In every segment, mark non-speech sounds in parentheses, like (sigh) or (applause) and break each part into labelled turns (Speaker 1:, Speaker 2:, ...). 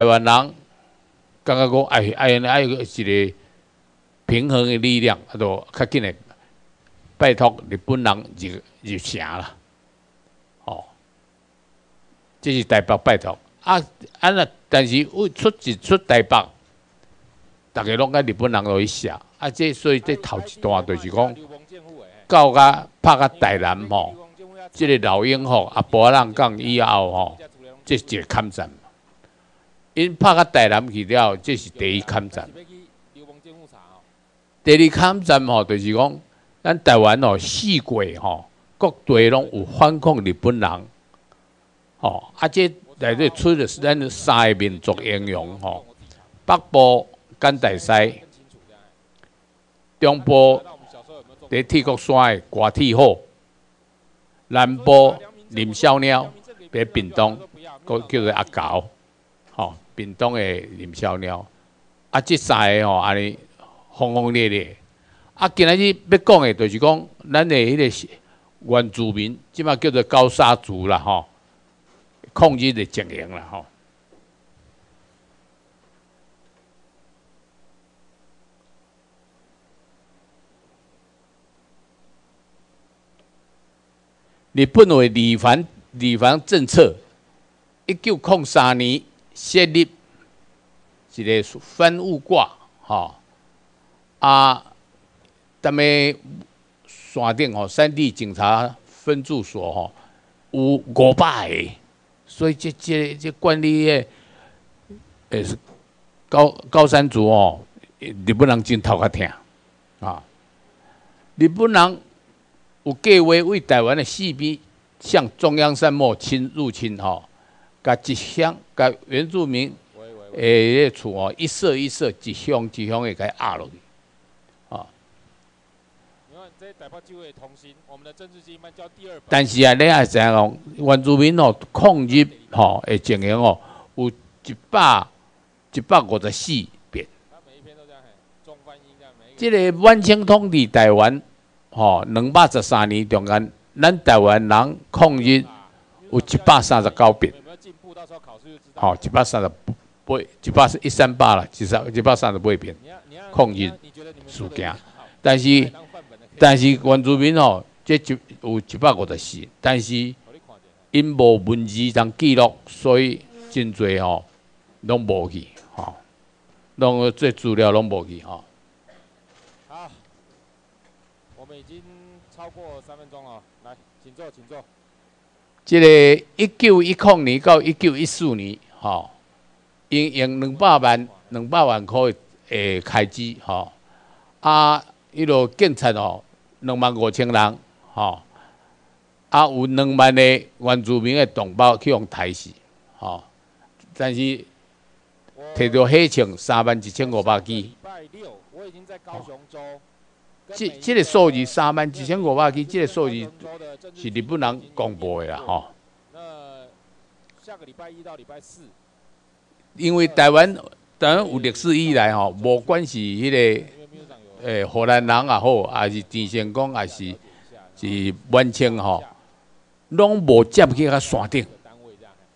Speaker 1: 台湾人感觉讲爱爱爱一个平衡的力量，啊，都较紧的拜托日本人入入城啦，哦，这是台北拜托。啊，啊那但是为出一出台北，大家拢甲日本人落去写，啊，这所以这头一段就是讲，到甲拍甲台南吼，这个老鹰吼啊，波浪港以后吼，这是一个抗战。因拍到台南去了，这是第一抗战。第二抗战吼，就是讲咱台湾吼，四国吼，各地拢有反抗日本人，吼，啊，这内底出的是咱三个民族英雄吼，北部甘大西，中部伫铁国山的瓜铁虎，南部林小鸟伫屏东，个叫做阿狗。屏东的林小鸟，啊，即三个吼，安尼轰轰烈烈。啊，今仔日要讲的，就是讲咱的迄个原住民，即嘛叫做高沙族啦，吼，控制的阵营啦，吼。日本的离防离防政策，一九零三年。设立一个分务挂，吼啊，咱们山顶吼，山地警察分驻所吼，有五百个，所以这这这管理的，也是高高山族哦，日本人真头壳疼啊！日本人有计划为台湾的四边向中央山脉侵入侵吼。甲一乡，甲原住民诶，迄厝哦，一色一色，一乡一乡会甲压落去，啊。但是啊，你也知影讲，原住民哦，抗日吼诶情形哦，有一百一百五十四遍。即个晚清统治台湾，吼，两百十三年中间，咱台湾人抗日有一百三十九遍。好，一百三十八，一百是一三八了，一三一百三十八篇抗日事件。但是，但是原住民吼，这一有一百五十四，但是因无文字通记录，所以真侪吼拢无去，吼，拢这资料拢无去，吼。
Speaker 2: 好，我们已经超过三分钟了，来，请坐，请坐。
Speaker 1: 这个一九一零年到一九一四年，吼，用用两百万两百万块诶开支，吼，啊，迄落警察吼两万五千人，吼，啊有两万个原住民的同胞去用台死，吼，但是摕到黑枪三万一千五百支。这这个数字三万一千五百支，这个数字是日本人公布的啦，吼。那下个礼拜一到礼拜四，因为台湾台湾有历史以来吼，无管是迄个诶荷兰人也好，还是郑成功，还是是满清吼，拢无接去遐山顶，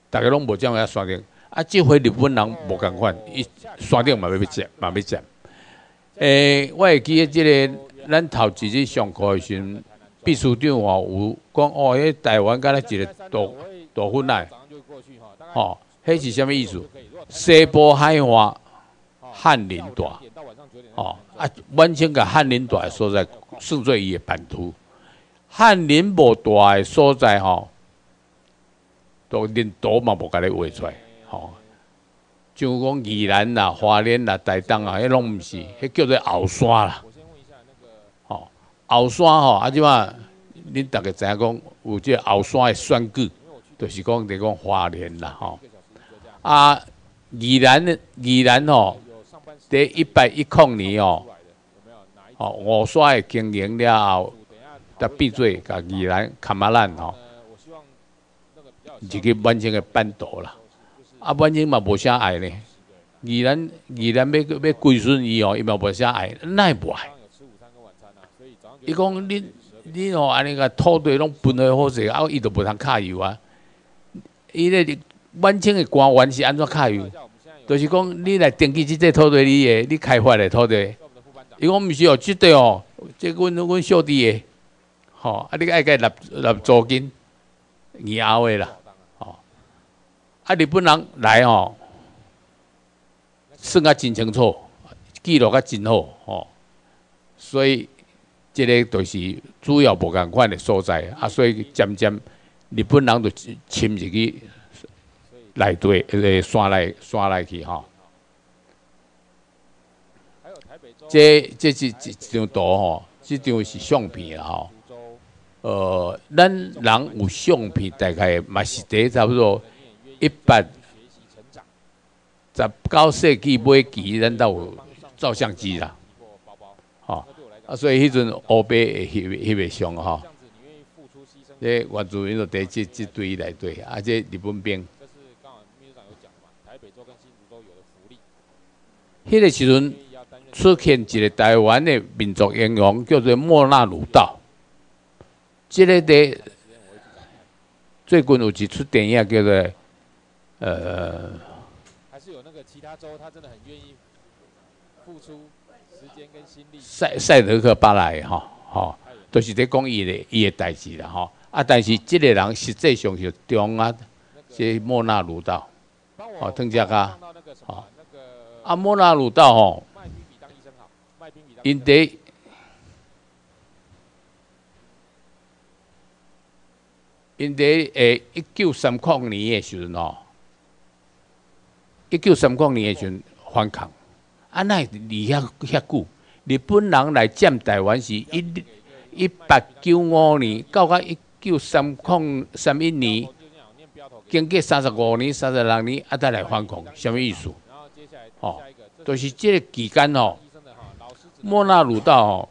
Speaker 1: 大家拢无接去遐山顶。啊，这回日本人无共款，伊山顶嘛要要接，嘛要接。诶，我会记得即个。咱头一日上课时阵，秘书长哦有讲哦，迄台湾敢若一个大大分来，吼，迄是啥物意思？西部海岸汉林大，吼啊，满清甲翰林大所在算做伊的版图，汉林无大的所在吼，都连岛嘛无甲你画出来，吼，就讲宜兰啦、花莲啦、台东啊，迄拢毋是，迄叫做后山啦。后山吼，啊，即嘛，恁逐个知影讲有即个后山的选举，就是讲伫讲花莲啦，吼。啊，宜兰的宜兰吼，伫一百一零年哦，吼五山的经营了后，才闭嘴，甲宜兰卡马兰吼，一个完全的半岛啦。啊，完全嘛无啥爱呢。宜兰宜兰要要归顺伊哦，伊嘛无啥爱，奈不爱。伊讲恁恁吼安尼个土地拢分得好势，啊伊都无通卡油啊！伊咧满清的官员是安怎卡油？就是讲你来登记即块土地，你诶，你开发的土地，伊讲毋是哦，即块哦，即阮阮小弟诶，吼，啊，你爱甲纳纳租金，以后的啦，吼，啊，日本人来吼，算啊真清楚，记录啊真好，吼，所以即个就是主要无共款的所在，啊，所以渐渐日本人就侵入去。内底迄个山内山内去吼，这这是一张图吼，这张是相片吼。呃，咱人有相片，大概嘛是伫差不多一百十九世纪末期，咱都有照相机啦。吼，啊，所以迄阵欧北会翕翕袂上吼。这原住民就伫即即堆内底，啊，这日本兵。迄个时阵出现一个台湾的民族英雄，叫做莫纳鲁道。即个的最近有一出电影叫做呃，还是有那个其他州，他真的很愿意付出时间跟心力。塞塞德克巴莱哈，吼，都是在讲伊的伊的代志啦，吼。啊，但是即个人实际上是中啊，是莫纳鲁道，哦，邓家嘉，哦。阿莫纳鲁道吼，因伫因伫诶一九三九年诶时阵吼，一九三九年诶时阵反抗，啊那离遐遐久，日本人来占台湾是一一八九五年到甲一九三零三一年，经过三十五年、三十六年，啊再来反抗，什么意思？哦，就是这个期间哦，莫纳鲁道哦，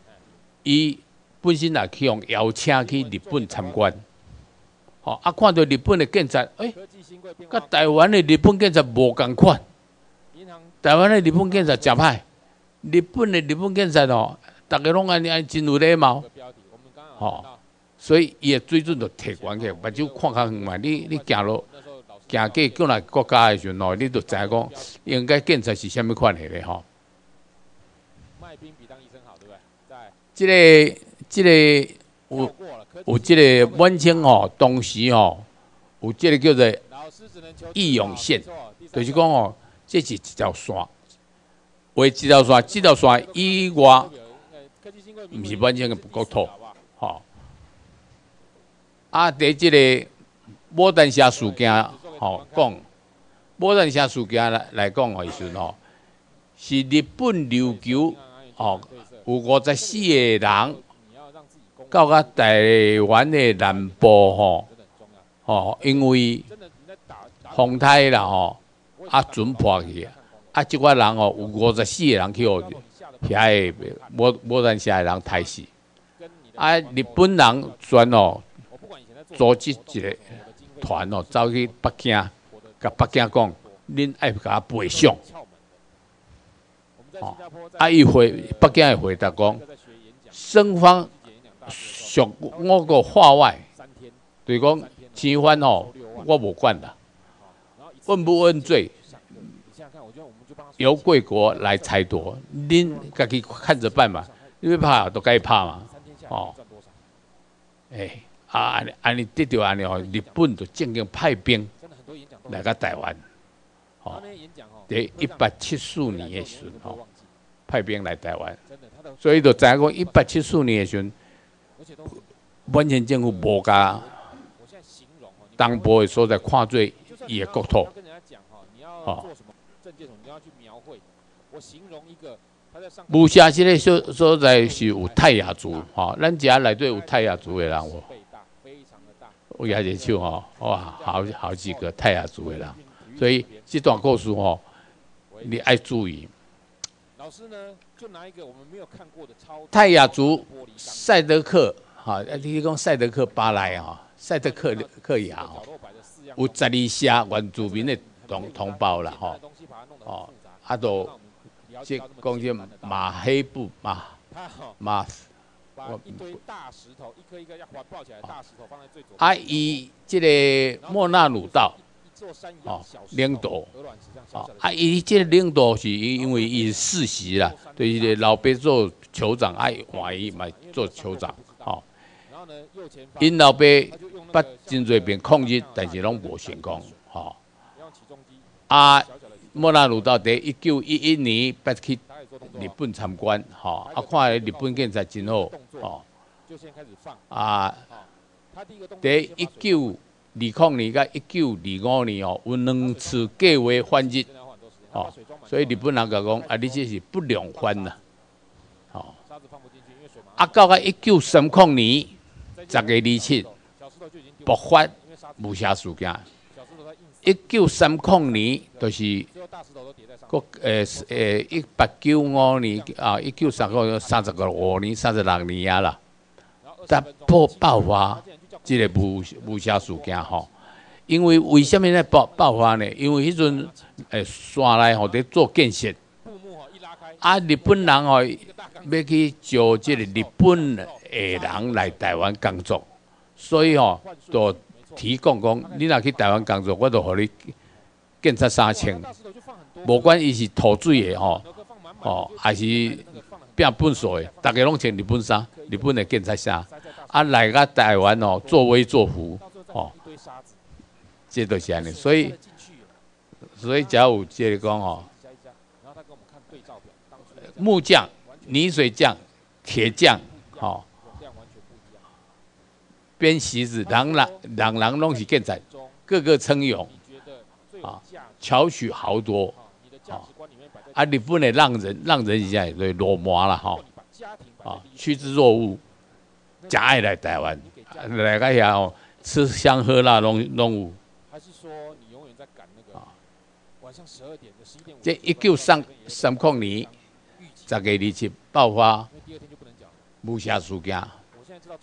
Speaker 1: 伊本身也去用邀请去日本参观，哦，啊，看到日本的建设，诶，甲台湾的日本建设无共款，台湾的日本建设真歹，日本的日本建设哦，大家拢安尼安真有礼貌，哦，所以伊的水准就提悬起，目睭看较远嘛，你你行路。行过过来国家的时阵哦，你都知讲应该建设是虾米款系的吼。卖兵比当医生好，对不对？在。这个这个有有即个满清吼，当时吼有即个叫做义勇线，就是讲哦，这是一条线，为一条线，这条线以外，毋是满清的国土，吼。啊，伫这个牡丹社事件。吼，讲牡丹社事件来来讲的时阵吼，是日本琉球吼有五十四个人，到个台湾的南部吼，吼因为风台啦吼，啊准破去，啊即个人吼有五十四个人去互遐个牡牡丹社的人杀死，啊日本人专哦组织一个。团哦，走去北京，甲北京讲，恁爱甲我背上。哦，啊，伊回北京会回答讲，双方属我个话外，对讲侵犯哦，我无管啦。问不问罪，由贵国来裁夺，恁家己看着办嘛。因为怕都该怕嘛，哦，哎。啊，安尼安尼得到安尼哦，日本就正经派兵来个台湾，哦，伫一八七四年的时候，哦，派兵来台湾，所以就知影讲一八七四年的时阵，完全政府无加东部的所在看做伊的国土，哦。无下即个所所在是有泰雅族，吼，咱遮内底有泰雅族的人哦。我亚杰手吼，哇，好好几个泰雅族的人，所以这段故事哦，你爱注意。老师呢，就拿一个我们没有看过的超泰雅族赛德克，哈，提供赛德克巴莱哈，赛德克克雅哈，有十二下原住民的同同胞了哈，哦，啊都这讲这马黑布马马。一堆大石头，一颗一颗要环抱起来，大石头放在最左。啊，伊这个莫纳鲁道，哦，领导，哦，啊，伊这个领导是因为伊世袭啦，对伊个老爸做酋长，爱换伊嘛做酋长，哦，因老爸捌真侪遍抗日，但是拢无成功，吼，啊，莫纳鲁道在一九一一年捌去日本参观，吼，啊，看日本警察真好，吼，啊，第一九。二零年甲一九二五年哦，有两次计划反日，哦，所以日本人甲讲啊，你这是不良翻呐，哦，啊，到个一九三零年十月二七爆发武侠事件，一九三零年就是国诶诶一八九五年啊，一九三个三十个五年三十六年啊啦，但爆爆发。即个武武侠事件吼，因为为什么咧爆爆发呢？因为迄阵诶山内吼伫做建设，啊日本人吼要去招即个日本诶人来台湾工作，所以吼就提供讲，你若去台湾工作，我都互你建设三千，无管伊是土水的吼，哦还是变粪扫诶，逐家拢穿日本衫，日本诶建设衫。啊，来个台湾哦，作威作福哦，这都是安尼，所以所以假如接着讲哦，木匠、泥水匠、铁匠，哦，编席子，人人人人拢是建材，个个称勇啊，巧取豪夺啊，啊，你不能让人让人一下也对落寞了哈，啊，趋之若鹜。假爱来台湾，来个遐哦，吃香喝辣拢拢有。还是说你永远在赶那个晚上十二点的十一点这一九三三零年十个日期爆发武侠事件，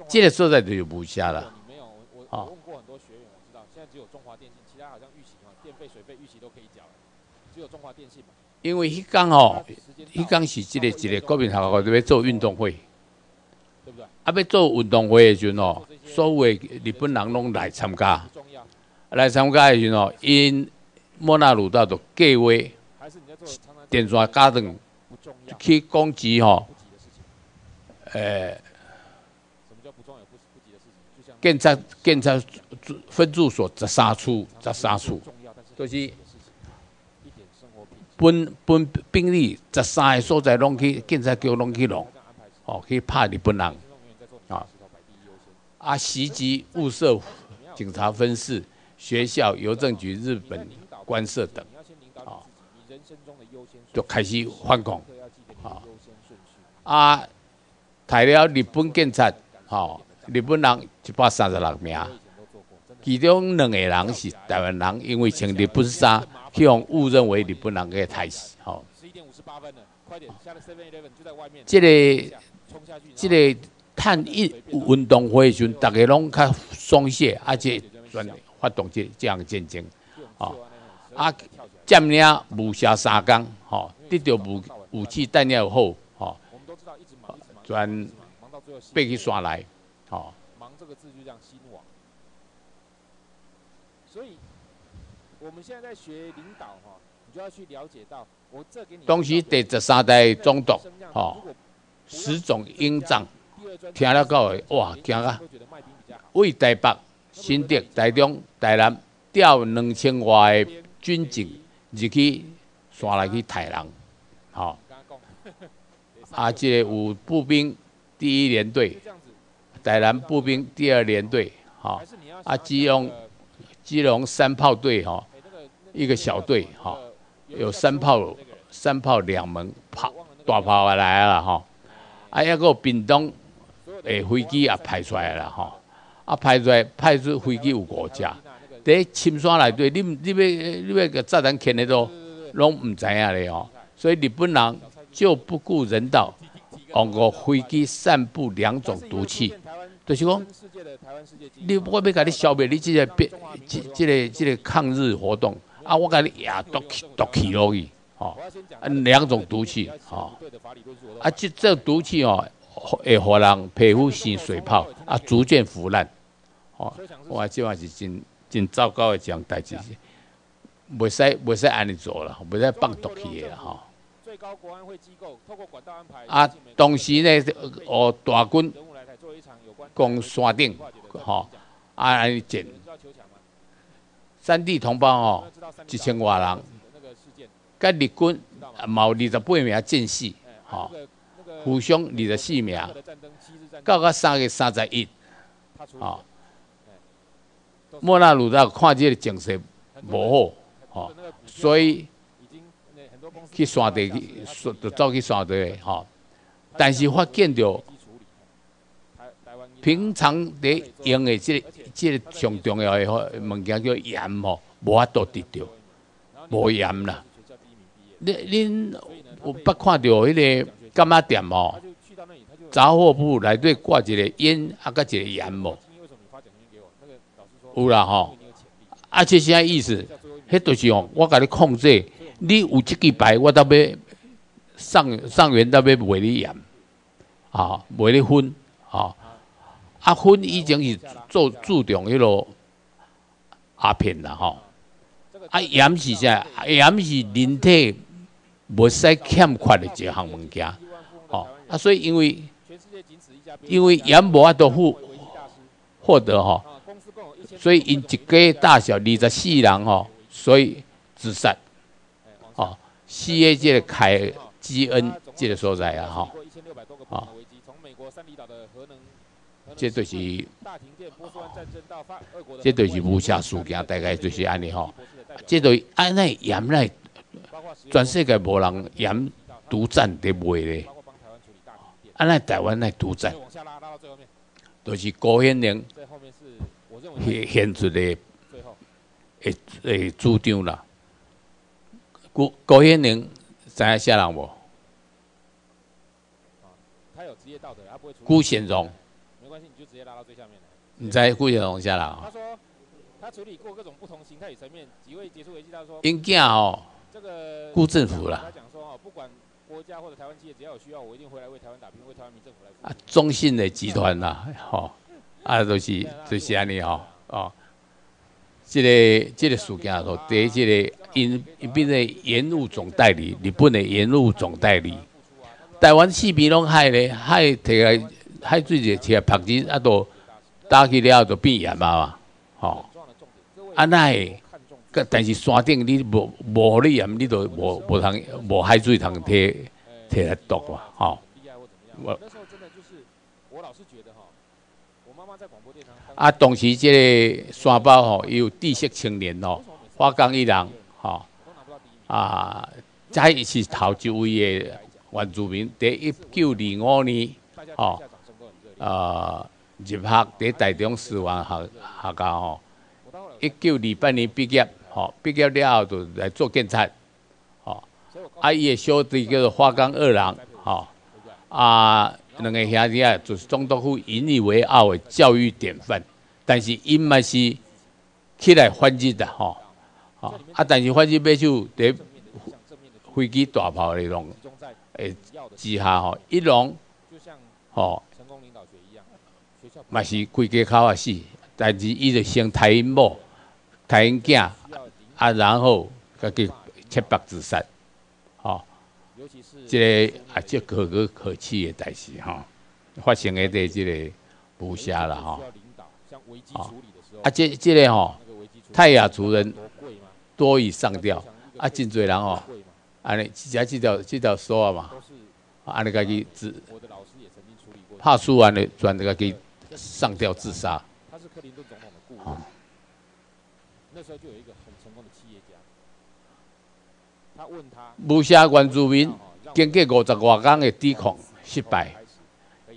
Speaker 1: 这个所在就有武侠了。你没有，我我问过很多学员，我知道现在只有中华电信，其他好像预期哈，电费、水费预期都可以缴，只有中华电信嘛。因为迄刚哦，迄刚是这个一个国民学校在要做运动会。对不对啊！要做运动会的时阵哦，所有日本人拢来参加，来参加的时阵哦，因莫纳鲁道就计划电线加长去攻击吼，诶，建设建设分驻所十三处，十三处，就是本本兵力十三个所在拢去建设局拢去弄，哦，去拍日本人。啊！袭击、物色警察分室、学校、邮政局、日本官舍等，啊，就开始反攻，啊，啊，台了日本警察，哈，日本人一百三十六名，其中两个人是台湾人，因为穿日本衫，去用误认为日本人嘅台死，吼。这个，这个。探运运动会时，大家拢较松懈，而且专发动这这样战争，哦，啊，占领武侠三江，吼，得到武武器弹药后，吼，专背去山来，吼。忙这个字就这样兴亡。所以，我们现在在学领导，哈，你就要去了解到，我这给你。东西第十三代中毒，吼，十种鹰藏。听了到的，哇，惊啊！为台北、新竹、台中、台南调两千外的军警入去山来去杀人，吼。(laughs) (laughs) 啊，这个有步兵第一连队，台南步兵第二连队，吼。啊，基隆基隆三炮队，吼，一个小队，吼，有三炮三炮两门炮大炮来了，吼。啊，一个屏东。诶，飞机也派出来了吼，啊派出来派出飞机有五架，伫深山内底，你你要你要个炸弹牵得到，拢毋知影咧吼，所以日本人就不顾人道，用个飞机散布两种毒气，就是讲，你我要甲你消灭你即个变，即即个即个抗日活动，啊我甲你也毒气毒气落去，吼，啊两种毒气，吼，啊即这毒气哦。会互人皮肤生水泡，啊，逐渐腐烂，哦，我即话是真真糟糕的一样代志，袂使袂使安尼做啦，袂使放毒气的吼。
Speaker 2: 最高国安会机构透过管道安排
Speaker 1: 啊，当时呢，哦，大军攻山顶，吼，啊安尼建，三地同胞哦，一千外人，甲日军嘛有二十八名战士，吼，互相二十四名，到个三月三十一，吼，莫纳鲁道看这个情势无好，吼，所以。去山地去，就走去山地吼。但是发现着，平常伫用的即个即个上重要的物件叫盐吼，无法度得着，无盐啦。恁恁有捌看到迄个干妈店吼？杂货铺内底挂一个烟，啊，甲一个盐无？有啦吼。啊，这啥意思？迄就是哦，我甲你控制。你有即支牌，我倒要上上元倒要卖你盐，啊，卖你分，啊，啊薰以前是做注重迄落鸦片啦，吼，啊盐是啥？盐是人体无使欠缺的一项物件，吼，啊所以因为因为盐无法度获获得吼，所以因一家大小二十四人吼，所以自杀。哦，西 A 界的凯基恩这个所在啊，吼，啊，这就是，这就是武侠事件，大概就是安尼吼，这对安尼盐来，全世界无人盐独占的卖咧，安尼台湾来独占，就是高显宁现现出的，诶诶主张啦。高高彦宁在下人无？
Speaker 2: 他有职业道德，他不会。
Speaker 1: 辜显荣，
Speaker 2: 没关系，你就直接拉到最下面来。
Speaker 1: 你在辜显荣下人。
Speaker 2: 他说，他处理过各种不同形态与层面，几位杰出危机，他说。
Speaker 1: 因囝哦，
Speaker 2: 这个
Speaker 1: 顾政府啦。
Speaker 2: 他讲说哦，不管国家或者台湾企业，只要有需要，我一定回来为台湾打拼，为台湾民政府来。
Speaker 1: 啊，中信的集团呐，吼，啊，都是都是安尼吼，哦。这个这个事件说，第一，这个因因变成盐务总代理，日本的盐务总代理，台湾四边拢害咧，害摕来海水就起来拍钱，啊，都打起了就变盐嘛，吼。啊，那个，但是山顶你无无你盐，你都无无通无海水通摕摕来毒嘛，吼。我。啊，当时这个山包吼，有知识青年吼，花岗一人吼，啊，这是头一位的原住民，伫一九二五年吼，啊，入学伫台中师范学学校吼，一九二八年毕业吼，毕业了后就来做警察，吼，啊，伊的小弟叫做花岗二郎吼，啊。两个兄弟啊，就是总督府引以为傲的教育典范，但是因嘛是起来反击的吼，啊，啊，但是反击要就伫飞机大炮那种诶之下吼，一龙吼，嘛是规家口啊死，但是伊就先台因某、台因囝，啊，然后家己切腹自杀。吼，即个啊，这可歌可泣的代志吼，发生的在即个武侠了哈，啊，啊，即即个吼，泰雅族人多以上吊，啊，真多人哦，安尼，只这条即条说啊嘛，安尼家己自，怕输完了转那个给上吊自杀。他是克林顿总统的顾问，那时候就有一个很成功的企业家，他问他，武侠原住民。经过五十外天的抵抗失败，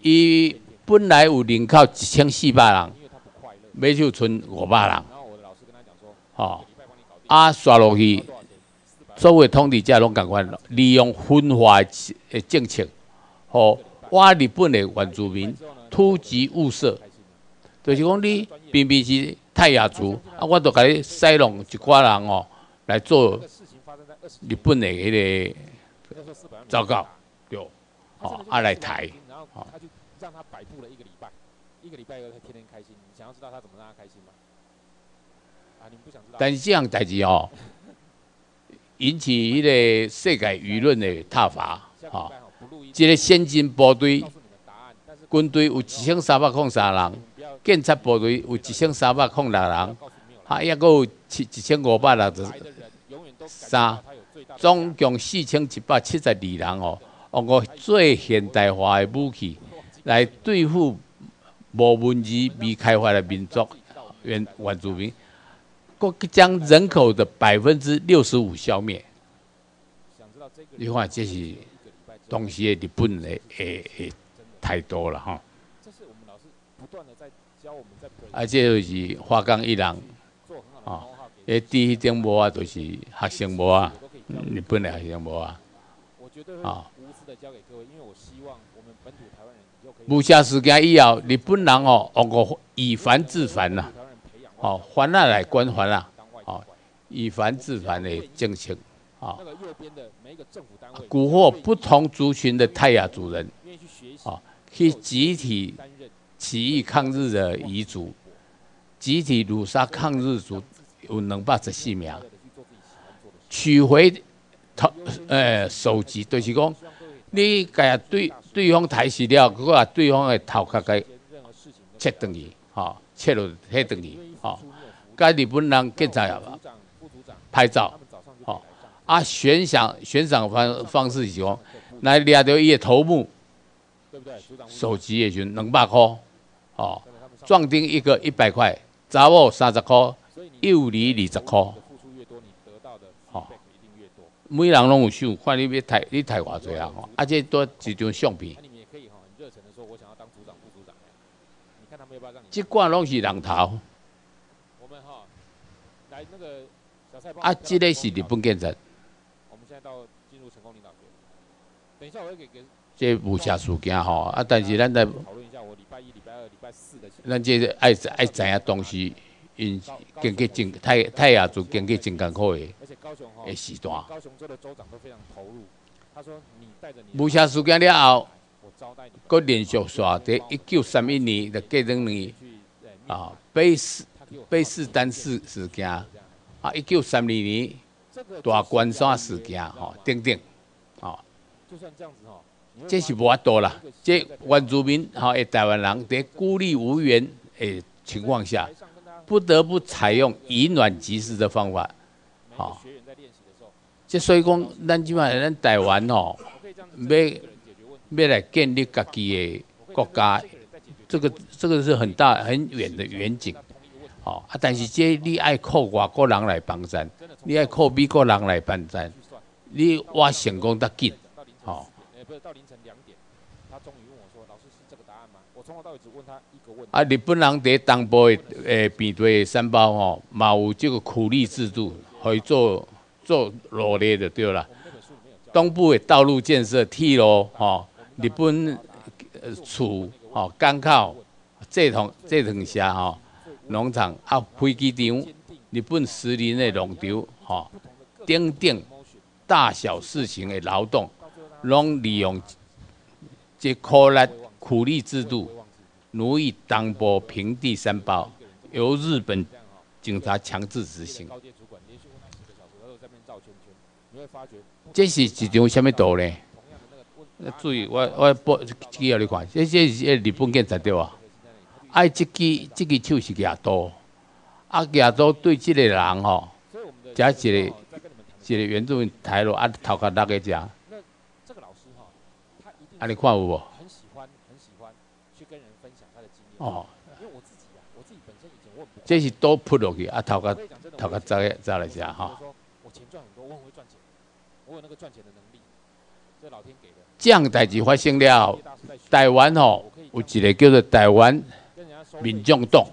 Speaker 1: 伊本来有人口一千四百人，尾就剩五百人。刷落去，所有统治者拢共款，利用分化的政策，吼，我日本的原住民突击物色，就是讲你偏偏是泰雅族，啊，我都甲你塞拢一寡人哦来做日本的迄个。糟糕，有，哦，啊来台，然后他就让他摆布了一个礼拜，一个礼拜以后他天天开心。你想要知道他怎么让他开心吗？啊，你不想知道？但是这样代志哦，(laughs) 引起迄个世界舆论的挞伐，吼。一个先进部队，军队有一千三百零三人，警察部队有一千三百零六人，还抑阁有七一千五百六十三，总共四千一百七十二人哦。用个最现代化的武器来对付无文字、未开发的民族原原住民，国将人口的百分之六十五消灭。你看，这是当时的日本的诶诶太多了哈。
Speaker 2: 这是我们老师不断的在教我们在
Speaker 1: 啊，这就是花岗一郎。啊，诶，第一点无啊，就是学生无啊，日本的学生无啊，啊。武侠事件以后，日本人哦，用个以繁制繁呐，哦，繁啊来关繁啊，哦，以繁制繁的政策，啊，蛊惑不同族群的泰雅族人，啊，去集体起义抗日的彝族，集体屠杀抗日族有两百十四名，取回头，诶，首级，就是讲。你甲对对方抬死了，佮啊对方的头壳给切断去，吼，切落切断去，吼。甲日本人警察拍照，吼，啊悬赏悬赏方方式是讲，来掠到伊的头目，手机也就两百块，哦，壮丁一个一百块，查某三十块，幼儿二十块。每人拢有想，看你要抬，你抬偌济啊？吼，啊，这都一张相片。你们也可以很热诚的说，我想要当组长、副组长。你看他们要不要让你？这挂拢是人头。我们哈，来那个小菜包。啊，这个是日本建设。我们现在到进入成功领导学。等一下，我要给给。这武侠事件吼，啊，但是咱在讨论一下，我礼拜一、礼拜二、礼拜四的。咱这爱爱知影东西，因经过真太太阳族经过真艰苦的。诶时段。高雄州的州长都非常投入。他说：“你带着你。”武侠事件了后，佮连续刷在一九三一年的过两年啊，贝斯贝斯丹事事件啊，一九三二年大关山事件吼，等等，哦。就算这样子吼，这是无法度啦。这原住民吼，诶，台湾人在孤立无援诶情况下，不得不采用以卵击石的方法。哦，即所以讲，咱即摆咱台湾吼，要要来建立家己的国家，这个这个是很大很远的远景，哦啊，但是这你爱靠外国人来帮咱，你爱靠美国人来帮咱，你我成功得紧，哦。啊，日本人伫东部诶边对三包吼，嘛有这个苦力制度。可以做做罗列的对啦，东部的道路建设、铁路，吼，日本呃厝，吼，港口、这桶这桶下，吼，农场啊，飞机场，日本石林的农场，吼，等等大小事情的劳动，拢利用这苦力苦力制度，奴役东部平地三包，由日本警察强制执行。这是一张什么图呢？注意，我我播记要你看，这这是日本警察对啊。爱这支这支手是亚多，啊亚多对这个人吼，加一个一个原住民台路啊头壳那个只。啊你看有无？很喜欢很喜欢去跟人分享他的经验。哦。因为我自己啊，我自己本身以前我。这是多扑落去啊头壳头壳扎扎来只哈。我有那个赚钱的能力，这老天给的。这样代志发生了，台湾哦有一个叫做台湾民众党，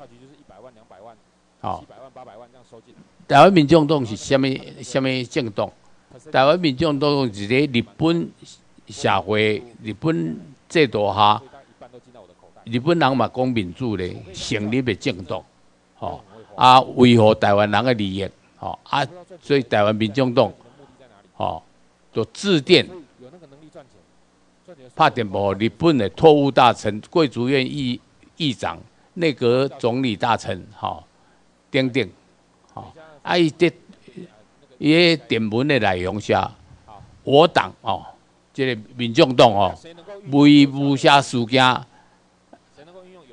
Speaker 1: 好，台湾民众党是虾米虾米政党？台湾民众党是在日本社会、日本制度下，日本人嘛讲民主的成立的政党，吼啊维护台湾人的利益，吼啊所以台湾民众党，吼。就致电，拍电报日本的特务大臣、贵族院议议长、内阁总理大臣，吼，等等，吼，啊伊的伊个电文的内容下，我党哦，这个民众党哦，为无下事件，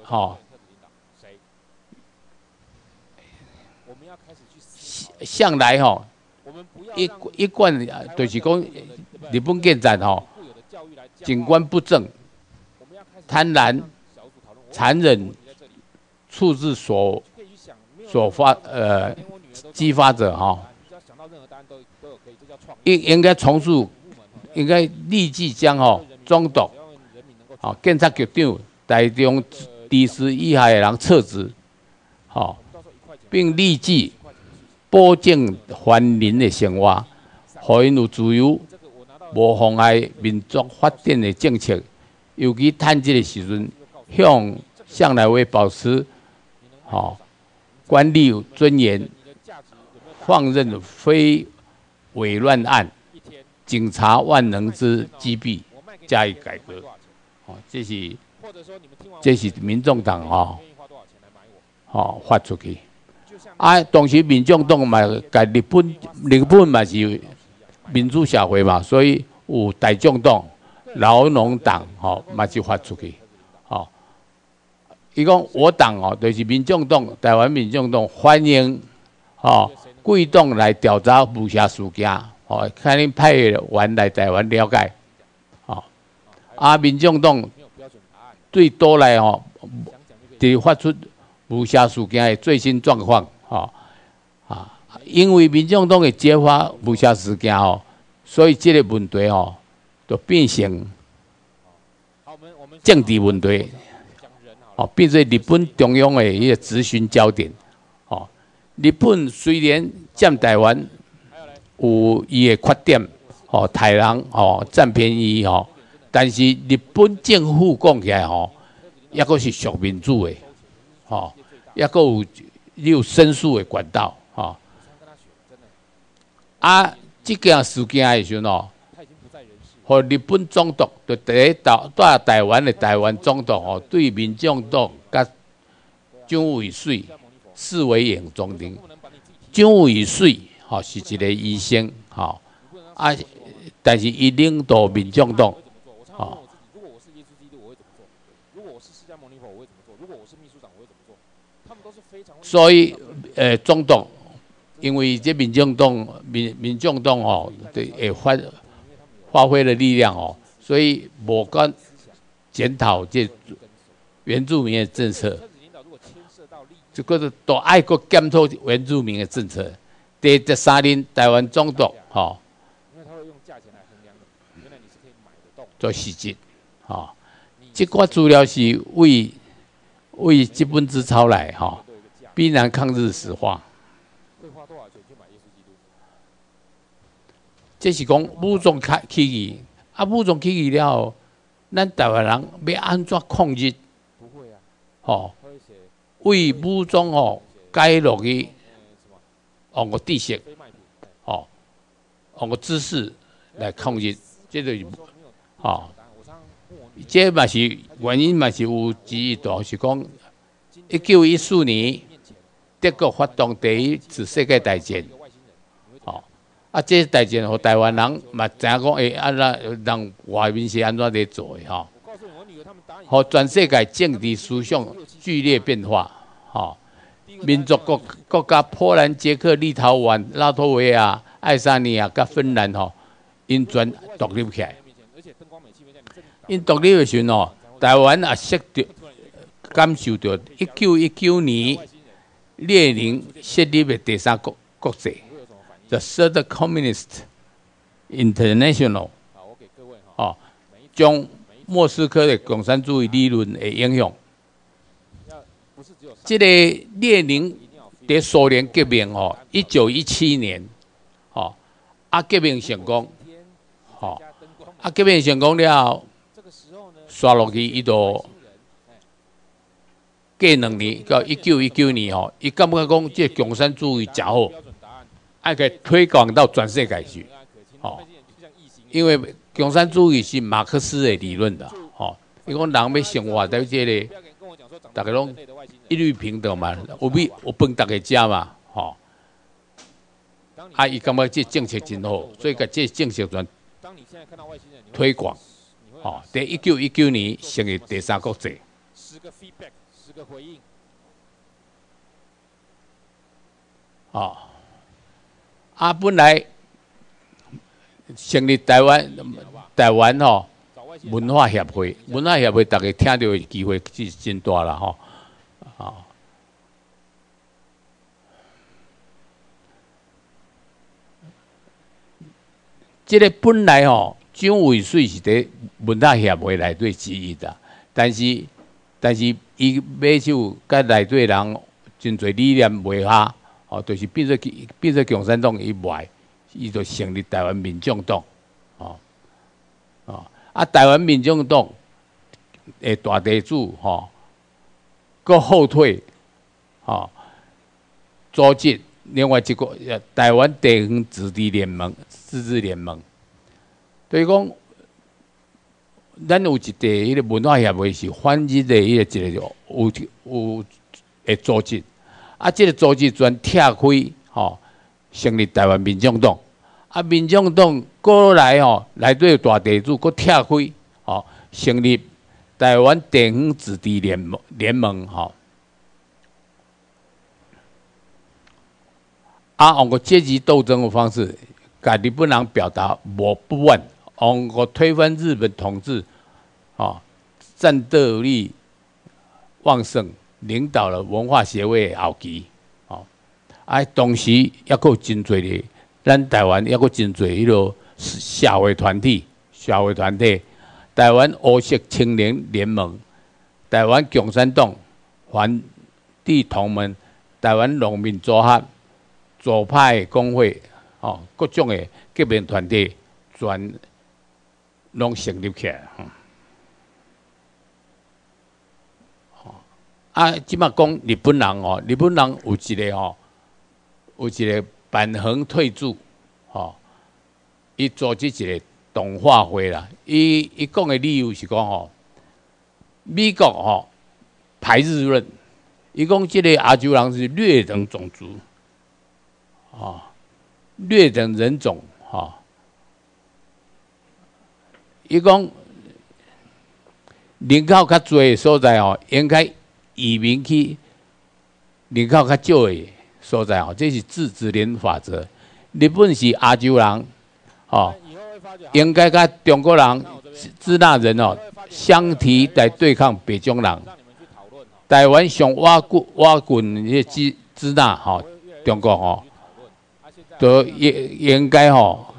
Speaker 1: 哦，向来吼，一一贯就是讲日本建站吼，警官不正，贪婪、残忍处置所所发呃激发者哈，应应该从速，应该立即将吼中毒，哦检察局长台中第十一号的人撤职，好，并立即。保证繁荣的生活，互因有自由、无妨碍民族发展的政策。尤其趁这个时阵，向向来会保持吼管理尊严，放任非伪乱案，警察万能之击毙，加以改革。哦，这是这是民众党哦，哦发出去。啊，当时民众党嘛，甲日本日本嘛是民主社会嘛，所以有大众党、劳农党吼，嘛就发出去，吼。伊讲我党哦，就是民众党，台湾民众党欢迎哦贵党来调查武侠事件，哦，看恁派员来台湾了解，吼。啊，民众党最多来吼，伫发出武侠事件的最新状况。哦，啊，因为民众党会揭发无效事件哦，所以这个问题哦，就变成政治问题，哦，变成日本中央的一个咨询焦点。哦，日本虽然占台湾有伊的缺点，哦，台人哦占便宜哦，但是日本政府讲起来哦，抑个是属民主的，吼，抑个有。有申诉的管道，吼。啊，这件事件的时候，和日本总督就第一到在台湾的台湾总督哦，对民众党甲蒋渭水视为眼中钉。蒋渭水吼是一个医生，吼啊，但是伊领导民众党，吼。所以，呃，中统，因为这民众党、民民众党哦，对，也发发挥了力量哦，所以无敢检讨这原住民的政策，这个是都爱国检讨原住民的政策。第十三年台湾总统哈，因为他会用价钱来衡量的，原来你是可以买得动，做细节，哈，这个资料是为为基本之抄来吼。必然抗日史化。会花多少钱去买耶稣基督？这是讲武装起起义，啊，武装起义了后，咱台湾人要安怎抗日？不会啊。吼，为武装哦，改落去，用个知识，哦，用个知识来抗日，这个，哦，这嘛是原因嘛是有之一，就是讲一九一四年。德国发动第一次世界大战，哦，啊，这大战和台湾人嘛，怎样讲？诶，安怎让外面是安怎在做的？哈，和全世界政治思想剧烈变化，哈，民族国国家波兰、捷克、立陶宛、拉脱维亚、爱沙尼亚、甲芬兰，吼，因全独立起来。因独立的时阵哦，台湾也识到感受到一九一九年。列宁设立的第三国国际，The Third Communist International，哦，将莫斯科的共产主义理论的影响。这个列宁在苏联革命哦，一九一七年，哦，啊革命成功，哦，啊革命成功了，刷落去伊都。过两年到一九一九年吼，伊感觉讲这共产主义真好，爱去推广到全世界去，吼。因为共产主义是马克思的理论的，吼。伊讲人要生活在这里，大家拢一律平等嘛，有米有饭大家食嘛，吼。啊，伊感觉这政策真好，所以甲这政策全推广。哦，在一九一九年成立第三国际。十个 feedback，十个回应。哦，啊，本来成立台湾台湾吼文化协会，文化协会大家听到的机会是真大啦吼，啊。这个本来吼，蒋渭水是伫文化协会内底之一的，但是但是伊买手甲内底人真侪理念袂合，哦，就是变做变做共产党以外，伊就成立台湾民众党，哦，哦，啊，台湾民众党诶大地主吼，搁后退，吼，组织。另外一个，台湾地方自治联盟，自治联盟，所以讲，咱有一个迄个文化协会是反日的迄个一个有有诶组织，啊，这个组织专拆开吼，成立台湾民众党，啊，民众党过来吼，内底大地主搁拆开吼，成立台湾地方自治联盟联盟吼。啊，用个阶级斗争的方式，甲日本人表达我不问，用个推翻日本统治，啊，战斗力旺盛，领导了文化协会的后期，哦，啊，同时也够真侪的，咱台湾也够真侪迄个社会团体，社会团体，台湾乌色青年联盟，台湾共产党，反帝同盟，台湾农民组合。左派工会，哦，各种的革命团体，全拢成立起来，吼。啊，即马讲日本人哦，日本人有一个哦，有一个板横退驻，吼，伊组织一个动画会啦。伊伊讲的理由是讲吼，美国吼排日论，伊讲即个亚洲人是劣等种族。啊，劣等人种，哈！伊讲人口较侪的所在哦，应该移民去人口较少的所在哦，这是自治联法则。日本是亚洲人，哦，应该跟中国人、支那人哦相提来对抗北中人。台湾上挖滚挖滚那些支支那哈，中国哈。都应应该吼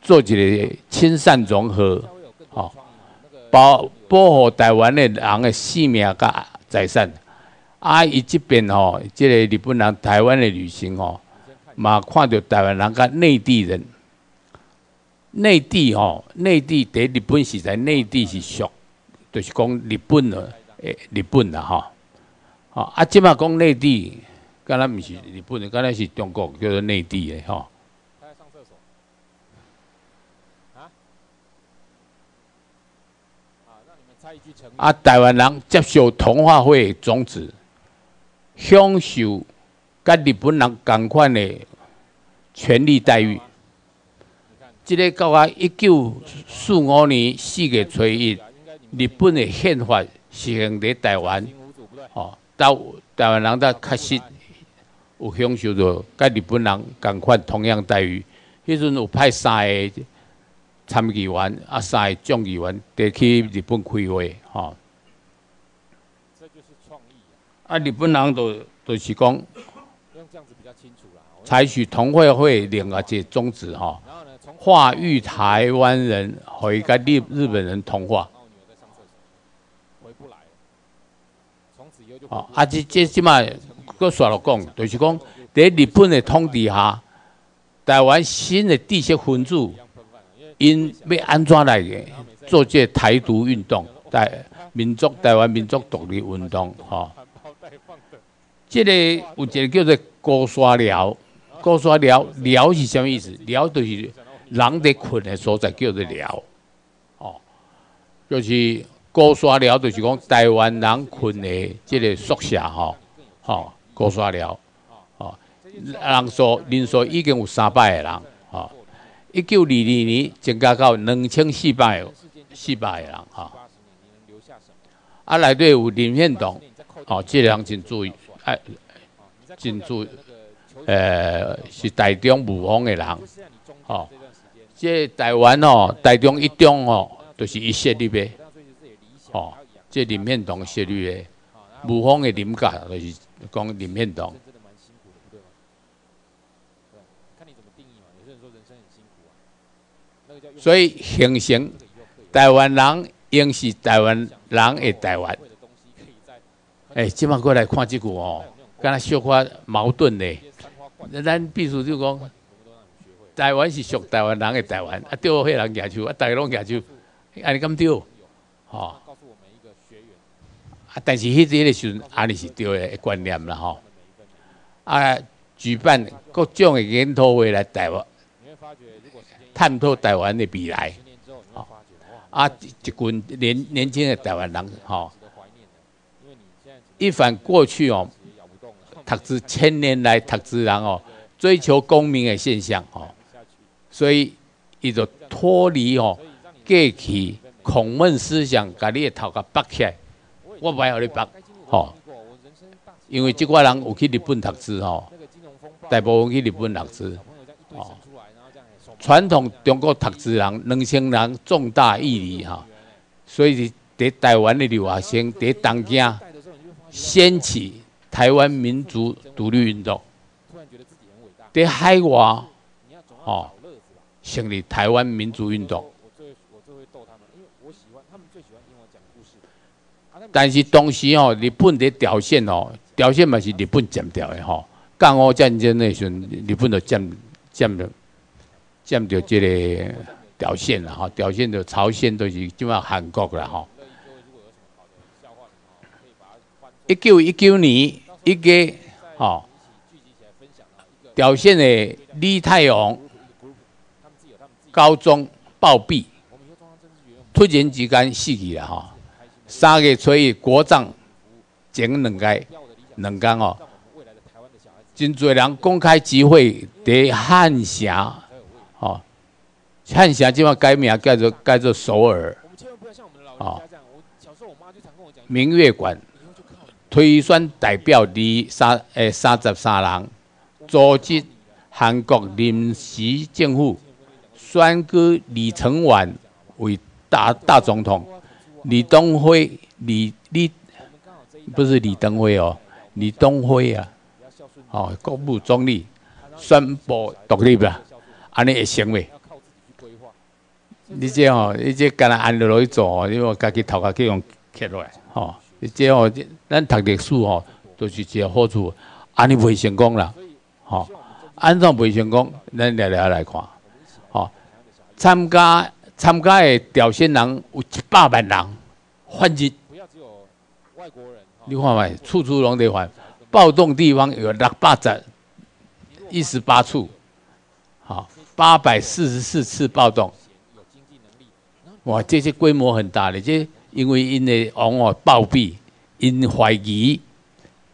Speaker 1: 做一个亲善融合，吼保保护台湾的人的性命甲财产。啊，伊这边吼，即个日本人台湾的旅行吼，嘛看到台湾人甲内地人，内地吼，内地伫日本是在内地是属，就是讲日本的诶，日本的吼，啊，即马讲内地。敢若毋是日本的，敢若是中国叫做内地的吼。他在上厕所。啊？啊，让你们猜一句成语。啊，台湾人接受同化会的种子，享受甲日本人共款的权利待遇。这个到啊一九四五年四月初一，日本的宪法实行在台湾，哦，到台湾人才确实。有享受到甲日本人共款同样待遇，迄阵有派三个参议员啊，三个众议员得去日本开会，吼。这就是创意啊！啊，日本人都都是讲，用这样子比较清楚啦。采取同会会两个这宗旨，吼。然后呢，化育台湾人和一个日日本人同化。回不来。从此以后就。哦，啊，这这起码。搁说了讲，就是讲在日本的统治下，台湾新的地些分子因要安怎来嘅做这台独运动，台民族台湾民族独立运动，吼。这个有一个叫做高沙寮，高沙寮寮是什么意思？寮就是人在困的所在，叫做寮，哦，就是高沙寮，就是讲台湾人困的这个宿舍，吼，吼。高沙寮，哦，人数人数已经有三百个人，一九二二年增加到两千四百四百人，吼。啊，内底有林献堂，哦，这个人真注意，哎，真注意，呃，是台中武方的人，吼。这台湾哦，台中一中哦，都是一设立的，吼。这林献堂设立的，武方的林家就是。讲林献堂，所以形成台湾人应是台湾人的台湾。哎，今晚过来看这句哦，跟他小可矛盾的。咱必须就讲，台湾是属台湾人的台湾，啊，丢迄人举手，啊，大家拢举手，安尼咁丢，吼。但是迄个时阵，安尼是对的观念啦吼。啊，举办各种的研讨会来台湾，探讨台湾的未来。啊，一群年年轻的台湾人吼，一反过去哦，读书千年来读书人哦，追求功名的现象哦，所以伊就脱离哦过去孔孟思想，把你的头壳拔起来。我不爱互你绑，吼，因为即个人有去日本读书吼，大部分去日本读书，哦，传统中国读书人两千人重大义理哈，所以伫台湾的留学生伫东京掀起台湾民族独立运动，伫海外，哦，成立台湾民族运动。但是当时哦，日本的朝鲜哦，朝鲜嘛是日本占掉的吼。甲午战争那时阵，日本就占占了占着这个朝鲜啦吼，朝鲜就朝鲜都是即嘛韩国啦吼。一九一九年一个吼，朝鲜的李太王高中暴毙，突然之间死去了吼。三月初一，国葬前两个两天哦，真侪人公开集会伫汉峡哦，汉峡即马改名叫做叫做首尔。哦，明月馆推选代表二三诶三十三人，组织韩国临时政府选举李承晚为大大总统。李登辉，李李不是李登辉哦，李登辉啊，哦，国务总理宣布独立啦，安尼会成未？你这哦，你这干那按落去做哦，因为家己头壳去用刻落来，吼，你这哦，咱读历史吼，都是一个好处，安尼未成功啦，吼，安怎未成功？咱聊聊来看，吼，参加。参加的朝鲜人有一百万人，反日。你看没？处处拢在反，暴动地方有六百十一十八处，好，八百四十四次暴动。哇，这些规模很大的，这因为因的往往暴毙，因怀疑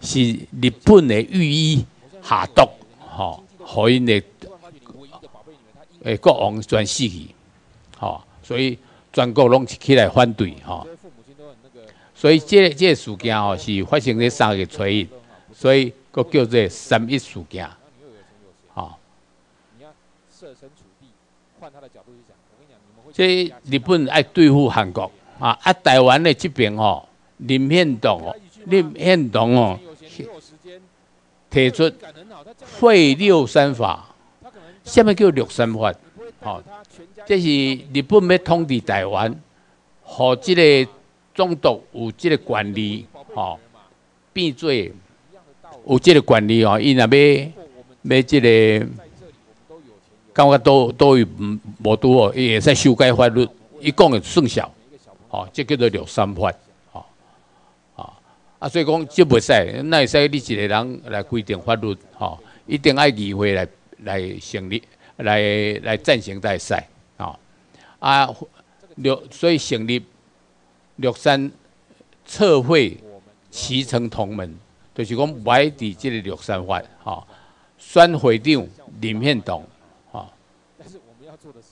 Speaker 1: 是日本的御医下毒，吼，害因的诶国王全死去。吼，所以全国拢起来反对吼。所以这这事件吼是发生在三月初一，所以个叫做三一事件。吼。这日本爱对付韩国啊，啊台湾的这边吼，林献堂哦，林献堂哦，提出废六三法，下面叫六三法，吼。这是日本要统治台湾，和这个总督有这个权利，吼，变做有这个权利哦。伊若要要这个，感觉都都有无拄哦，伊会使修改法律，伊讲的算数，吼，这叫做六三法，吼，啊，啊，所以讲这袂使，那会使你一个人来规定法律，吼，一定爱议会来来成立，来来赞成才会使。啊，六所以成立六三测绘齐成同门，就是讲歪伫即个六三法，吼。选会长林献东，哈。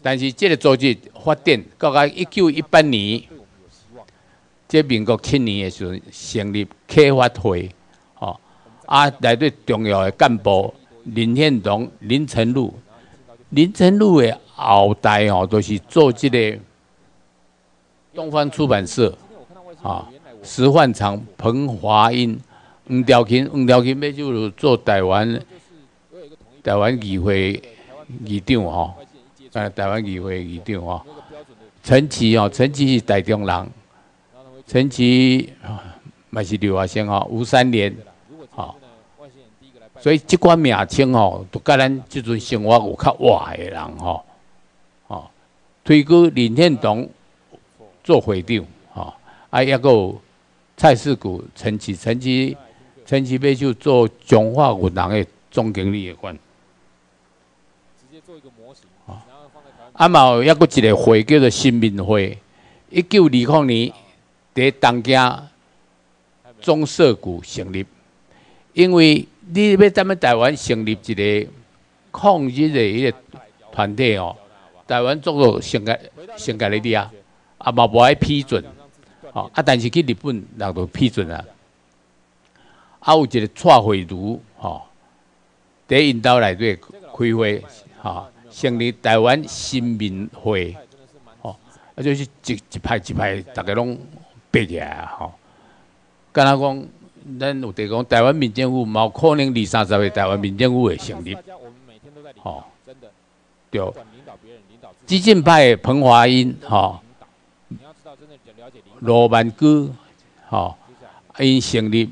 Speaker 1: 但是这个组织发展到个一九一八年，即民国七年的时候成立开发会，吼啊内底重要的干部林献东、林成禄、林成禄的后代吼，都是做这个东方出版社，啊，石焕长、彭华英、黄兆钦、黄兆钦要就做台湾台湾议会议长吼。在台湾议会议长哦，陈奇哦，陈奇是台中人，陈奇嘛是留学生哦，吴三连，哦，所以即款名称哦，都甲咱即阵生活有较活的人吼，哦，推举林献东做会长，哦，啊，抑个蔡世谷、陈奇、陈奇、陈奇要就做中华银行的总经理的官。啊嘛，有抑个一个会叫做新民会，一九二零年伫东京中社谷成立。因为你要咱们台湾成立一个抗日的一个团体哦，台湾做个先个先个你啲啊，啊嘛无爱批准，哦啊，但是去日本人都批准啊。啊，有一个蔡慧茹，吼，伫引导内底开会，吼。成立台湾新民会，吼，啊就是一一派一派，大家拢毕业啊，吼。敢若讲，咱有伫讲台湾民政府，冇可能二三十个台湾民政府会成立，吼。对。激进派彭华英，吼，罗曼居，吼，因成立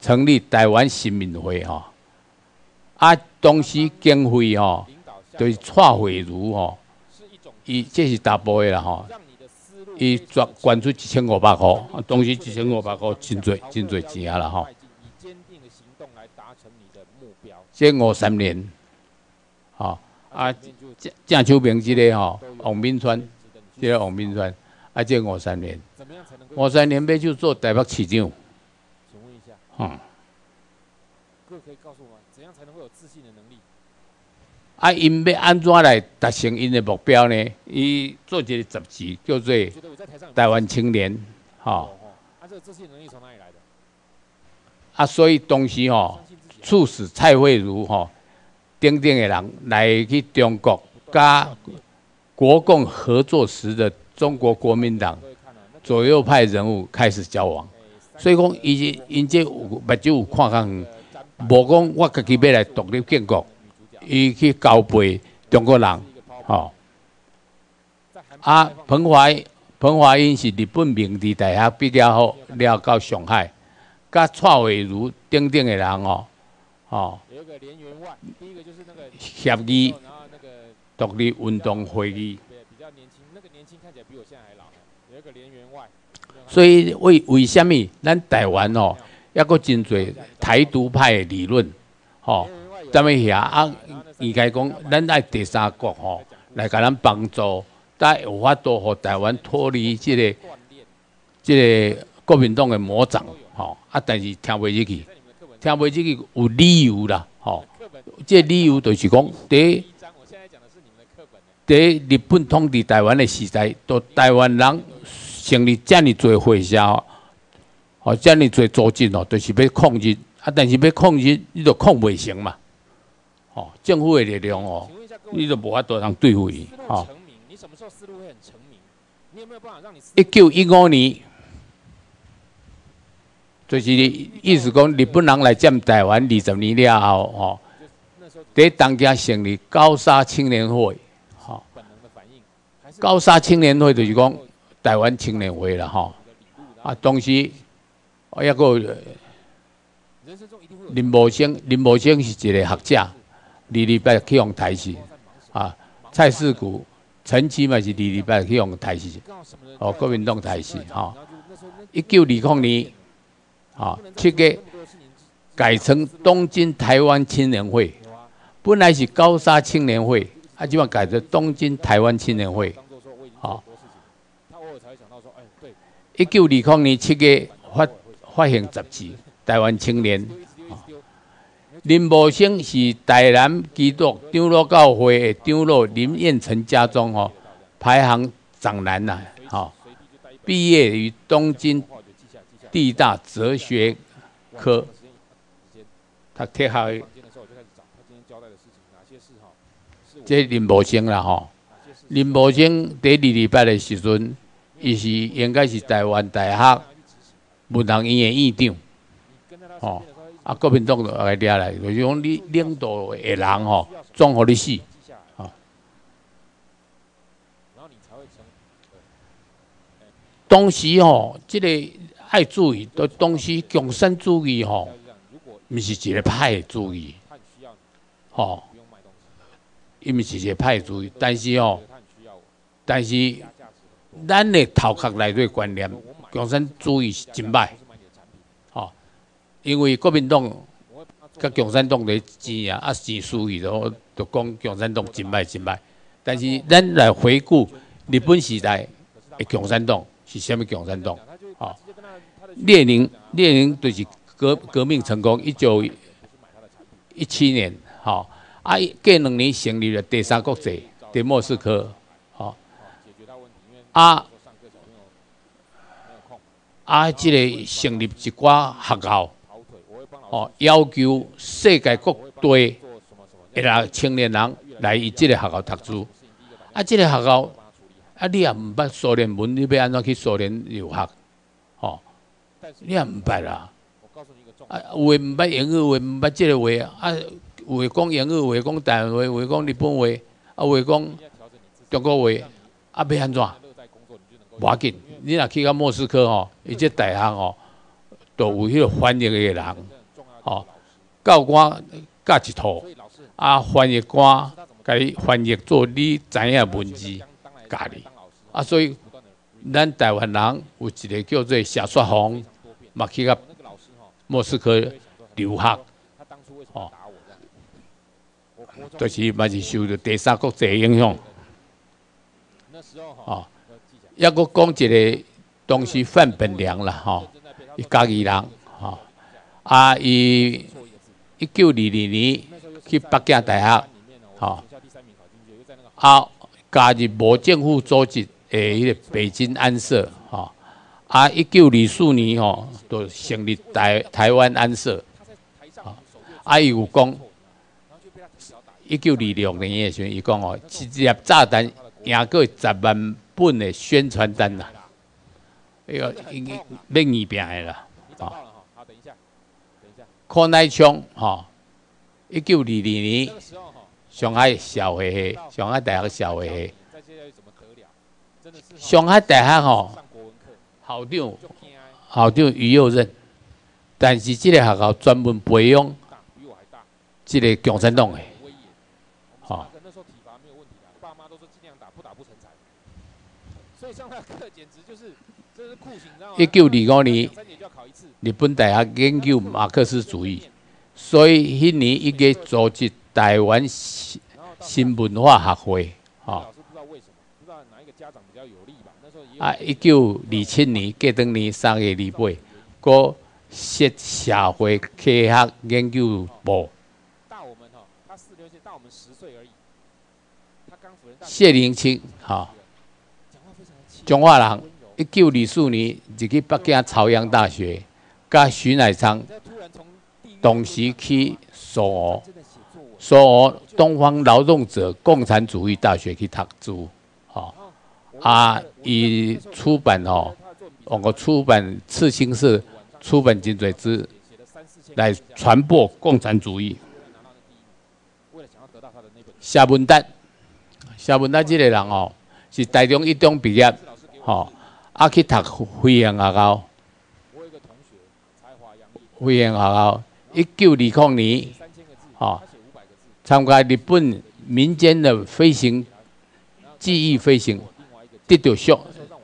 Speaker 1: 成立台湾新民会，吼。啊，当时经费，吼。就是蔡慧茹吼，伊这是大波的啦吼，伊赚捐出一千五百块，当时一千五百块真多真多钱啊啦吼。这五三年，吼啊郑郑秋平这个吼，王明川，这个王明川，啊这五三年，五三年要就做台北市长。嗯，各位可以告诉我，怎样才能够有自信的能力？啊，因要安怎来达成因的目标呢？伊做一个杂志叫做《台湾青年》，吼。啊，这个自信能力从哪里来的？啊，所以当时吼，促使蔡慧茹吼，等等的人来去中国，加国共合作时的中国国民党左右派人物开始交往。所以讲，伊因这有目睭有看较远，无讲我家己要来独立建国。伊去交配中国人，吼。啊，彭华彭华英是日本明治大学毕业后，了到上海，甲蔡慧茹等等的人哦，吼。协议独立运动会议。所以为为虾米咱台湾哦，抑个真侪台独派的理论，吼。咱们遐啊，应该讲，咱爱第三国吼来甲咱帮助，但有法度互台湾脱离即个即个国民党的魔掌吼啊！但是听袂入去，听袂入去有理由啦吼。这理由就是讲，第一，第日本统治台湾的时代，都台湾人成立遮尔多会社，吼遮尔多组织哦，就是要抗日啊！但是要抗日，你就抗袂成嘛。哦，政府的力量哦，你都无法度通对付伊。哦，一九一五年，就是意思讲日本人来占台湾二十年了后，哦，在当家成立高沙青年会，哈，高沙青年会就是讲台湾青年会了，哈，啊，当时我一个林茂生，林茂生是一个学者。二礼拜去用台戏，啊，蔡世谷、陈其嘛是二礼拜去用台戏，哦，国民党台戏，哈，一九二零年，啊，七月改成东京台湾青年会，本来是高沙青年会，啊，就要改成东京台湾青年会，好，一九二零年七月发发行杂志《台湾青年》。林茂生是台南基督长老教会的长老林彦成家中吼，排行长男呐，吼，毕业于东京地大哲学科，他贴下。这林茂生啦吼，林茂生第二礼拜的时阵，伊是应该是台湾大学文学院的院长，吼，啊，国民党就来抓来，就是讲你领导的人吼，总互你死，吼。当时吼，即个爱注意，都当时共产主义吼，毋是一个派主义，吼。因为是一个派主义，但是吼，但是咱的头壳内底观念，共产主义是真歹，因为国民党甲共产党的钱啊，啊争输去咯就讲共产党真歹真歹。但是咱来回顾日本时代的共产党是虾米共产党？吼，列宁列宁就是革革命成功，一九一七年，吼。啊，过两年成立了第三国际，在莫斯科，吼。啊，啊，即个成立一寡学校，哦，要求世界各地一来青年人来伊即个学校读书。啊，即个学校，啊，你也毋捌苏联文，你要安怎去苏联留学？吼，你也毋捌啦。啊，有诶毋捌英语，有诶毋捌即个话啊。有诶讲英语，有诶讲台湾话，有诶讲日本话，啊，有诶讲中国话，啊，要安怎？无要紧，你若去到莫斯科吼，伊这大学吼，都有迄个翻译诶人，哦，教官教一套，啊，翻译官甲你翻译做你知影文字，教你，啊，所以咱台湾人有一个叫做谢雪红，嘛去到莫斯科留学。哦就是嘛是受着第三国际影响，哦，抑阁讲一个东西范本良啦，吼，伊家己人，啊，伊一九二二年去北京大学，吼，啊，加入无政府组织诶迄个北京安社，吼，啊，一九二四年吼，就成立台台湾安社，啊，伊有讲。一九二六年的时候，伊讲哦，一粒炸弹赢过十万本的宣传单啦，哎呦，已经要二病的啦，等一下，康乃枪，哈，一九二二年，上海社会系，上海大学社会。系，上海大学吼，校长，校长于右任，但是这个学校专门培养这个共产党的。一九二五年，日本大学研究马克思主义，所以迄年伊个组织台湾新新文化学会，哈。啊，一九二七年，过当年三月二八，国设社会科学研究部。大我们哈，他四六岁，大我们十岁而已。他刚谢灵清，哈。中华人，一九二四年就去北京朝阳大学，甲徐乃昌同时去苏俄，苏俄东方劳动者共产主义大学去读书，吼，啊，伊出版吼，我个出版次新社出版金嘴子来传播共产主义。夏文丹，夏文丹这个人哦，是台中一中毕业。吼，啊去读飞行学校，飞行学校，一九二零年，吼，参加日本民间的飞行技艺飞行，得到奖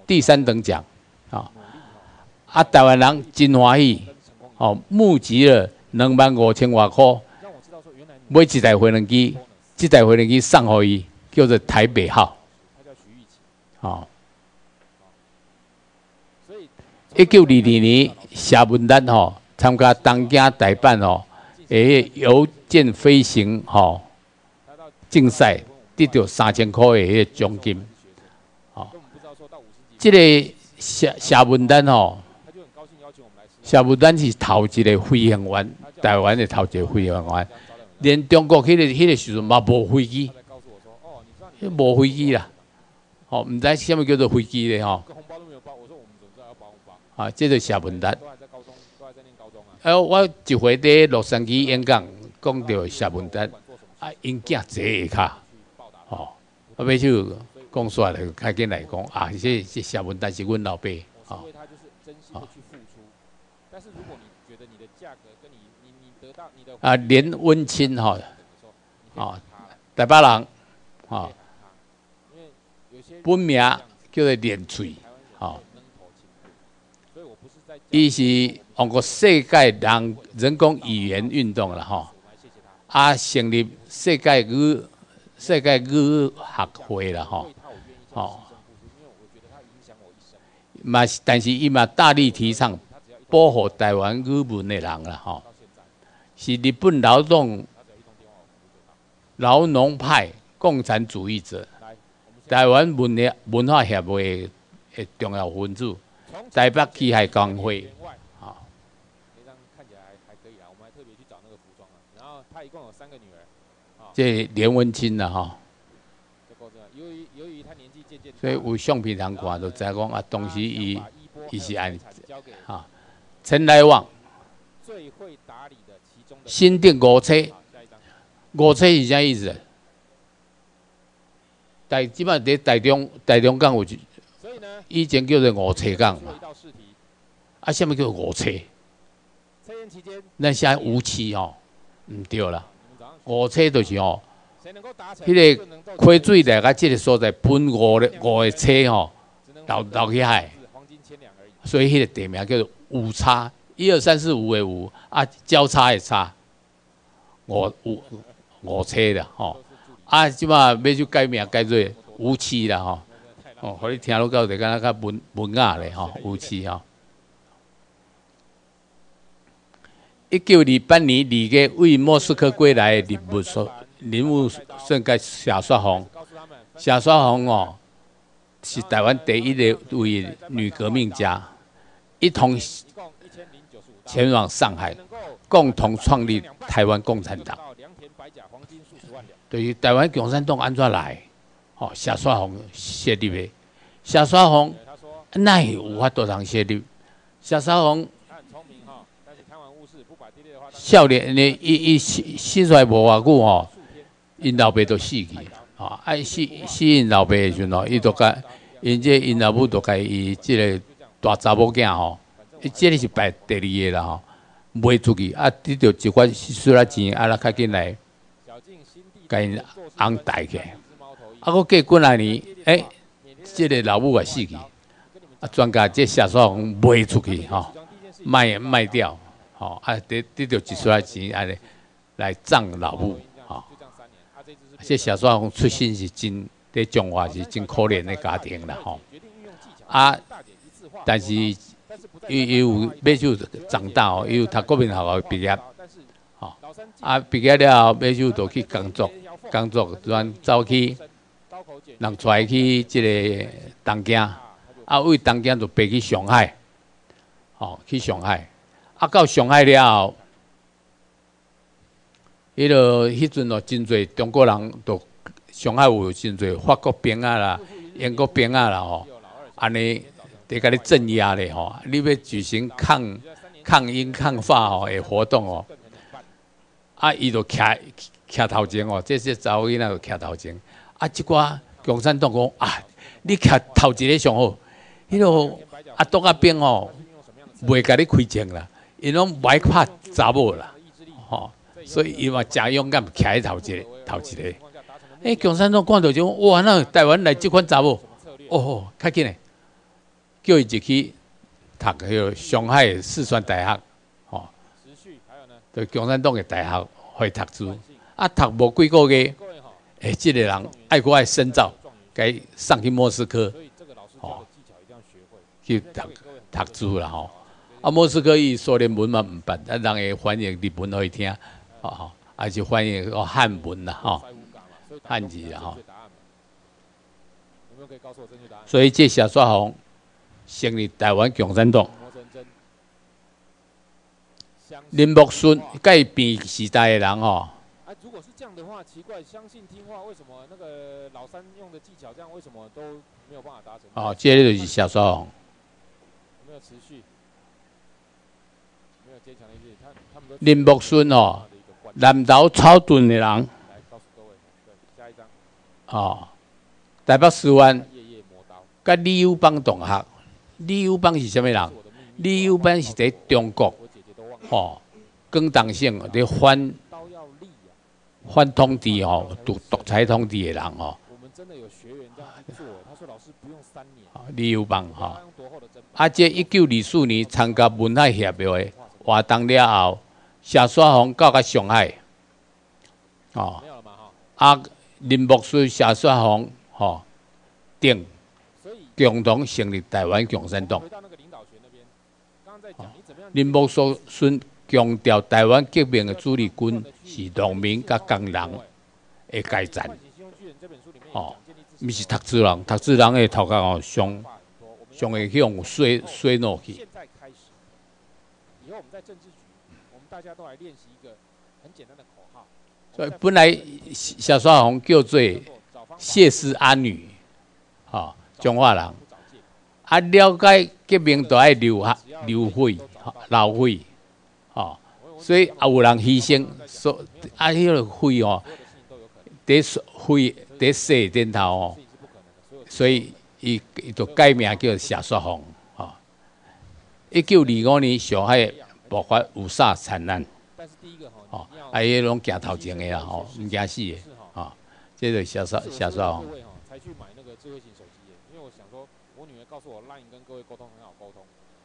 Speaker 1: 第三等奖，啊，啊台湾人真欢喜，哦，募集了两万五千外块，买一台飞行机，这台飞行机送互伊，叫做台北号，哦。一九二二年，夏文丹吼参加东京大阪吼诶，邮件飞行吼竞赛得到三千块的迄个奖金，哦，这个夏夏文丹吼，夏文丹是头一个飞行员，台湾的头一个飞行员，连中国迄个迄个时阵嘛无飞机，迄无飞机啦，哦，毋知什么叫做飞机咧吼，啊，这个夏文丹。哎，我一回伫洛杉矶演讲，讲到谢文丹，啊，因囝坐下骹，吼，啊，尾就讲出来，开紧来讲，啊，这这谢文丹是阮老爸，吼。啊，连温清吼，哦，台北人，吼，本名叫做连翠，吼，伊是。通过世界人人工语言运动了吼，啊，成立世界语世界语学会了吼，吼，嘛，但是伊嘛大力提倡保护台湾语文的人了吼，是日本劳动劳农派共产主义者，台湾文业文化协会的重要分子，台北机械工会。这连文清了哈，所以有相片人看都知讲啊，当时伊伊是安哈，陈来旺，新店五车，五车是啥意思？台即摆伫台中台中港有，以前叫做五车港嘛，啊，什么叫五车？那现在无期哦，唔对啦。五车就是吼，迄个溪水来个即个所在分五的五个车吼，倒倒去海，所以迄个地名叫做五叉，一二三四五的五啊，交叉的叉，五五五车的吼，啊，即马要就改名改做五期啦吼，哦，互你听落到就敢若较文文雅咧吼，五期吼。一九二八年二月，为莫斯科归来的人物说，人物算个夏雪红。夏雪红哦，是台湾第一的位女革命家，一同前往上海，共同创立台湾共产党。对于台湾共产党安怎来？哦，夏雪红设立的。夏雪红那也无法多人设立？夏雪红。少年呢，伊伊死死出来无偌久吼，因老爸都死去，吼，啊死死因老爸的时阵，伊都甲因这因老母都甲伊即个大查某囝吼，伊即个是排第二个啦吼，卖出去啊，得到一款输了钱，啊，来较紧来，甲因翁带起，啊，我过过来年，诶，即个老母也死去，啊，专家即下双卖出去吼，卖卖掉。吼，啊，得得到一出来钱，安尼来葬老母，吼。这小帅红出身是真，在中华是真可怜的家庭啦，吼。啊，但是伊伊有要求长大哦，伊有读国民学校毕业，吼。啊，毕业了后，要求就去工作，工作转走去，人出来去即个东京，啊，为东京就飞去上海，吼，去上海。啊，到上海了，迄个迄阵哦，真侪中国人都上海有真侪法国兵啊啦、(laughs) 英国兵啊啦吼，安尼伫甲你镇压咧吼，你要举行抗抗英抗法吼诶活动哦，啊，伊就徛徛头前哦，这些查某囡仔就徛头前，啊，即寡共产党讲啊，你徛头一个上好，迄个啊，党啊兵哦，袂甲你开枪啦。伊拢歹怕查某啦，吼，所以伊嘛真勇敢，徛喺头一个头一个。诶，共产党看到就哇，那台湾来即款查某，哦，较紧诶，叫伊入去读迄个上海四川大学，吼，对共产党诶大学去读书，啊，读无几个月，诶，即个人爱国爱深造，该上去莫斯科，吼，去读读书啦，吼。啊，莫斯科伊苏联文嘛毋捌，啊，人会翻译日文可以听，吼吼，还是翻译个汉文啦，吼，汉字啦，吼。所以这小刷红成立台湾共产党。林木顺改变时代的人吼。
Speaker 2: 啊，如果是这样的话，奇怪，相信听话，为什么那个老三用的技巧这样，为什么都没有办法达成？
Speaker 1: 哦，接着就是小刷红。
Speaker 2: 没有持续，没有坚强的意志，他他们都。
Speaker 1: 林木顺哦，南投草屯的人。哦，台北市湾。甲李友邦同学，李友邦是啥物人？李友邦是在中国，吼，广东省伫反反统治哦，独独裁统治的人吼。李友邦吼，啊，这一九二四年参加文海协会活动了后，谢雪红到个上海，哦，啊，林木水谢雪红吼，定。共同成立台湾共产党。林木顺强调，台湾革命的主力军是农民甲工人的阶层。哦，毋是读书人，读书人的头壳哦，上上会向衰衰落去。我们在政治局，我们大家都来练习一个很简单的口号。所以本来小刷红叫做谢氏阿女，哦。中华人。啊，了解革命都爱流血、流血、流血，哦，所以也有人牺牲，所啊，迄个血哦，得血得血点头哦，所以伊伊就改名叫谢雪红，哦，一九二五年上海爆发五煞惨案，哦，啊，伊拢行头前的啦，吼，毋惊死的，哦，这个小少小少。才
Speaker 2: 去买那个智慧型手机的，因为我想说，我女儿。
Speaker 1: 告诉我，LINE 跟各位沟通很好沟通。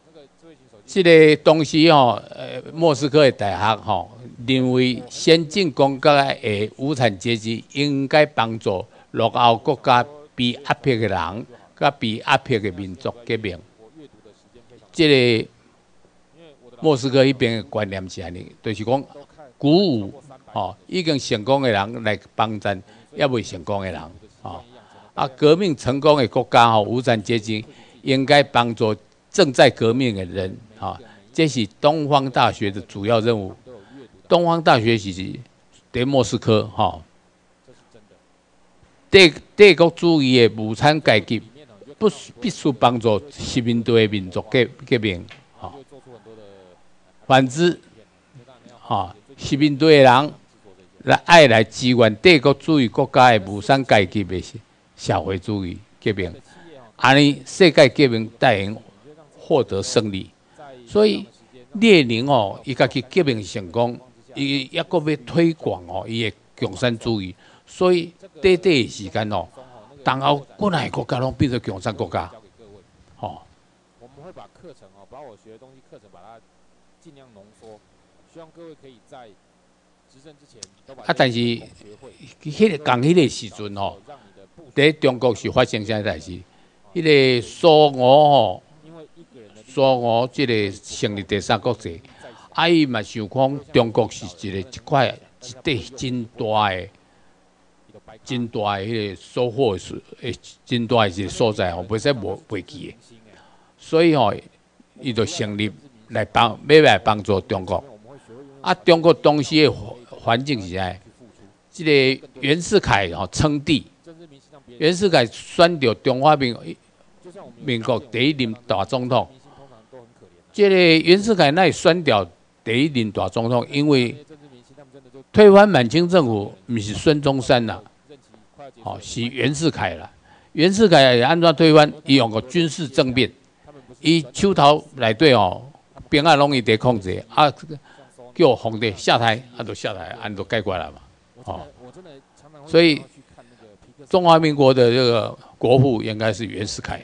Speaker 1: 那个智慧型手机，这个东西哦，呃，莫斯科的大学吼，认为先进国家的无产阶级应该帮助落后国家被压迫的人，甲被压迫的民族革命。这个莫斯科那边的观念是安尼，就是讲鼓舞吼，已经成功的人来帮助也未成功的人，啊，革命成功的国家吼，无产阶级。应该帮助正在革命的人啊！这是东方大学的主要任务。东方大学是在莫斯科哈。帝帝国主义的无产阶级不必须帮助殖民地的民族革革命。反之，哈，殖民地的人来爱来支援帝国主义国家的无产阶级的社会主义革命。安尼世界革命带领获得胜利，所以列宁哦，伊家己革命成功，伊抑个要推广哦，伊的共产主义，所以短短的时间哦，当后国内国家拢变成共产国家，
Speaker 2: 哦。我们会把课程哦，把我学的东西课程把它尽量浓缩，希望各位可以在执政之前都把。啊，
Speaker 1: 但是，迄个讲迄个时阵哦，在中国是发生啥代志？迄个苏俄吼，苏俄即个成立第三国际，啊伊嘛想讲中国是一个一块一块真大诶、真大诶迄个收获是诶真大诶一个所在吼，袂使无袂记诶。所以吼，伊就成立来帮要来帮助中国。啊，中国当时诶环境是安？即个袁世凯吼称帝。袁世凯选着中华民民国第一任大总统，这个袁世凯那选掉第一任大总统，因为推翻满清政府不是孙中山啦，哦是袁世凯啦。袁世凯按怎推翻？伊用个军事政变，伊手头内底哦兵啊拢伊在控制，啊叫皇帝下台，啊就下台，按就解决了嘛，哦，所以。中华民国的这个国父应该是袁世凯。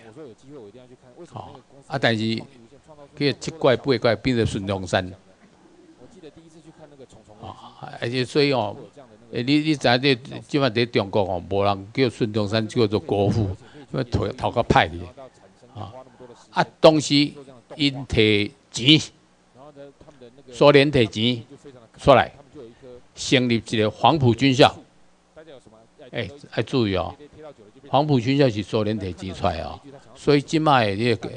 Speaker 1: 哦啊，但是可以七怪八怪变成孙中山。啊，而且所以哦，诶，你你知这即摆在中国哦，无人叫孙中山叫做国父，因为头头壳歹哩。啊啊，当时因摕钱，苏联摕钱出来，成立一个黄埔军校。哎，要注意哦，黄埔军校是苏联摕钱出来哦，所以即卖这个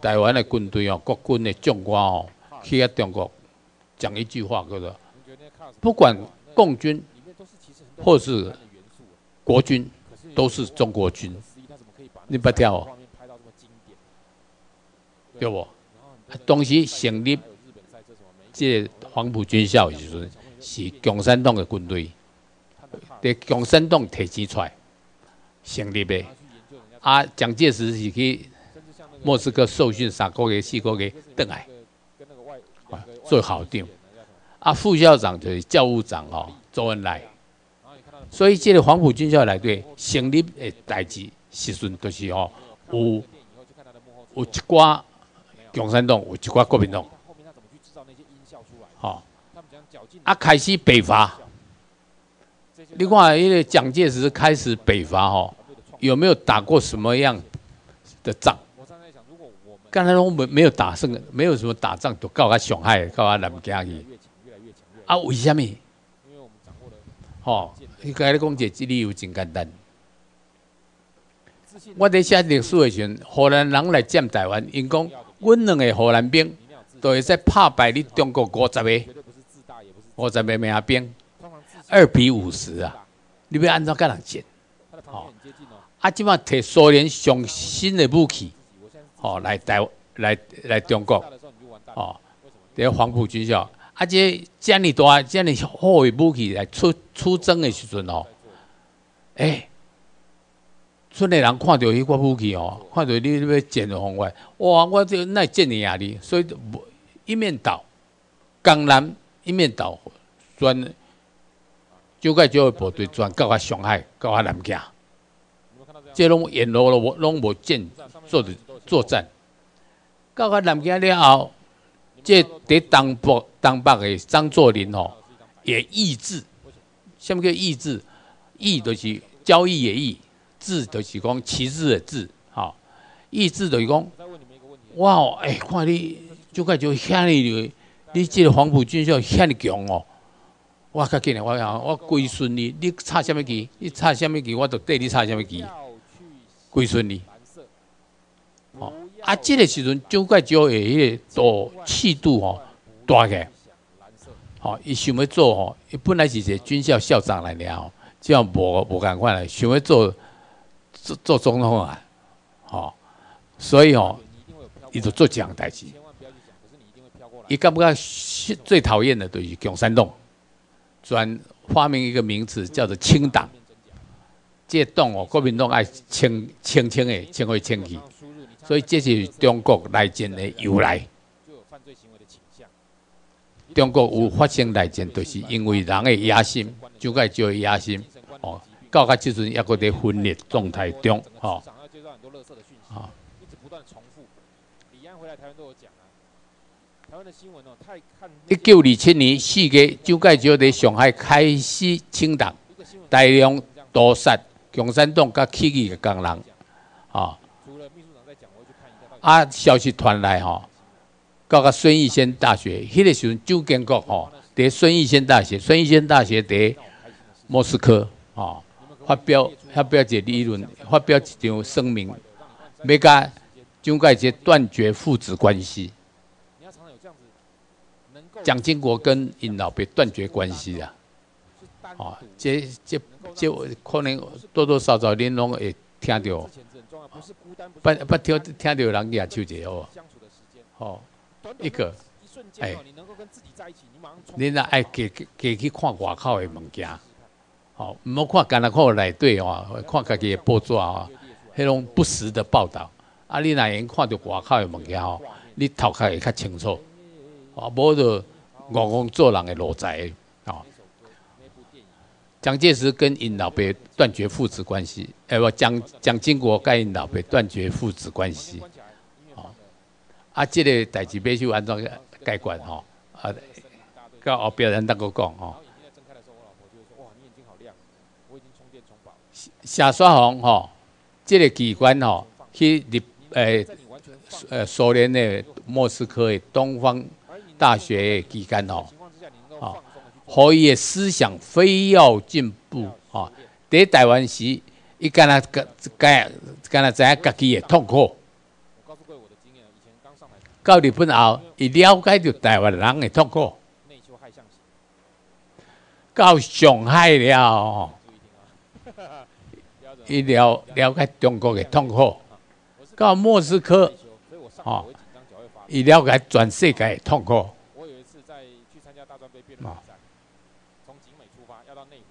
Speaker 1: 台湾的军队哦，国军的将官哦，去啊中国讲一句话叫做：不管共军或是国军，都是中国军。你不听哦？对不？当时成立这黄埔军校的时阵，是共产党的军队，在共产党提钱出来成立的。啊，蒋介石是去莫斯科受训三个月、四个月，回来，做校长。啊，副校长就是教务长哦，周恩来。所以这个黄埔军校内底成立的代志，时阵都是哦，有有一寡。共产党有一寡国民党，好，啊，开始北伐。你看，因为蒋介石开始北伐，吼，有没有打过什么样的仗？刚才我们没有打胜，没有什么打仗，都告他上海，告他南京去。啊，为什么？吼，你刚才讲这理由真简单。我在写历史的时阵，荷兰人来占台湾，因讲。阮两个荷兰兵都会在拍败你中国五十个，五十个名兵，二比五十啊！你要按照个人战，哦，啊，即马摕苏联上新的武器，哦，来台来来中国，哦，个黄埔军校，啊，这这样大、这样好的武器来出出征的时阵哦，哎。村里人看到迄个武器哦，看到你要建防外，哇！我这那建你啊你，所以一面倒，江南一面倒，专就该就部队转到啊上海，到啊南京，这拢沿路了，我拢无建做的作战，到啊南京了后，这伫东北东北的张作霖哦，也意志，什么叫意志？意就是交易的意。志就是讲旗帜的志，吼，意志就是讲，哇，哎，看你就快就遐尼，你这个黄埔军校遐尼强哦，我较紧嘞，我讲我归顺你，你插什么旗？你插什么旗？我就对你插什么旗，归顺你。哦，啊，这个时阵就快就会迄个多气度哦，大个，哦，伊想要做吼，伊本来是一个军校校长来了，这样无无共款嘞，想要做。做做总统啊，哦，所以哦，伊就做这样代志。伊感觉最讨厌的就是共产党，专发明一个名词叫做清党。这党哦，国民党爱清清清的，清会清去，所以这是中国内战的由来。中国有发生内战，就是因为人的野心，就该就野心哦。到个即阵，抑个在分裂状态中，吼。啊，一直不断重复。李安回来台湾都有讲啊。台湾的新闻哦，太看。一九二七年四月，蒋介石在上海开始清党，大量屠杀共产党甲起义的工人，啊。除了秘书长在讲，我去看一下。啊，消息传来吼，到个孙逸仙大学，迄个时阵蒋经国吼，在孙逸仙大学，孙逸仙大学在莫斯科，啊。发表发表一个理论，发表一张声明，要甲蒋介石断绝父子关系。蒋经国跟因老爸断绝关系啊！哦，这这这可能多多少少恁拢会听到，不不听听到人家唱一哦，哦，一个哎，恁若爱加加去看外口的物件。好，唔好看干那看内底哦，看家己的报纸哦，迄种不实的报道。啊，你若用看到外口的物件吼，你头壳会较清楚。啊，无就戆戆做人的路仔哦。蒋介石跟因老爸断绝父子关系，哎不，蒋蒋经国跟因老爸断绝父子关系。哦，啊，即个代志必须安怎解决吼？啊，到后边人当个讲吼。夏刷红吼，这个机关吼去入诶呃苏联的莫斯科的东方大学的期间哦，啊，可以思想非要进步啊，在台湾时，伊敢若个敢敢若知影家己的痛苦。到日本后，伊了解到台湾人的痛苦。到上海了，伊了了解中国的痛苦。到莫斯科，哦，伊了解全世界的痛苦。我有一次在去参加大专杯辩论比赛，从景美出发要到内湖，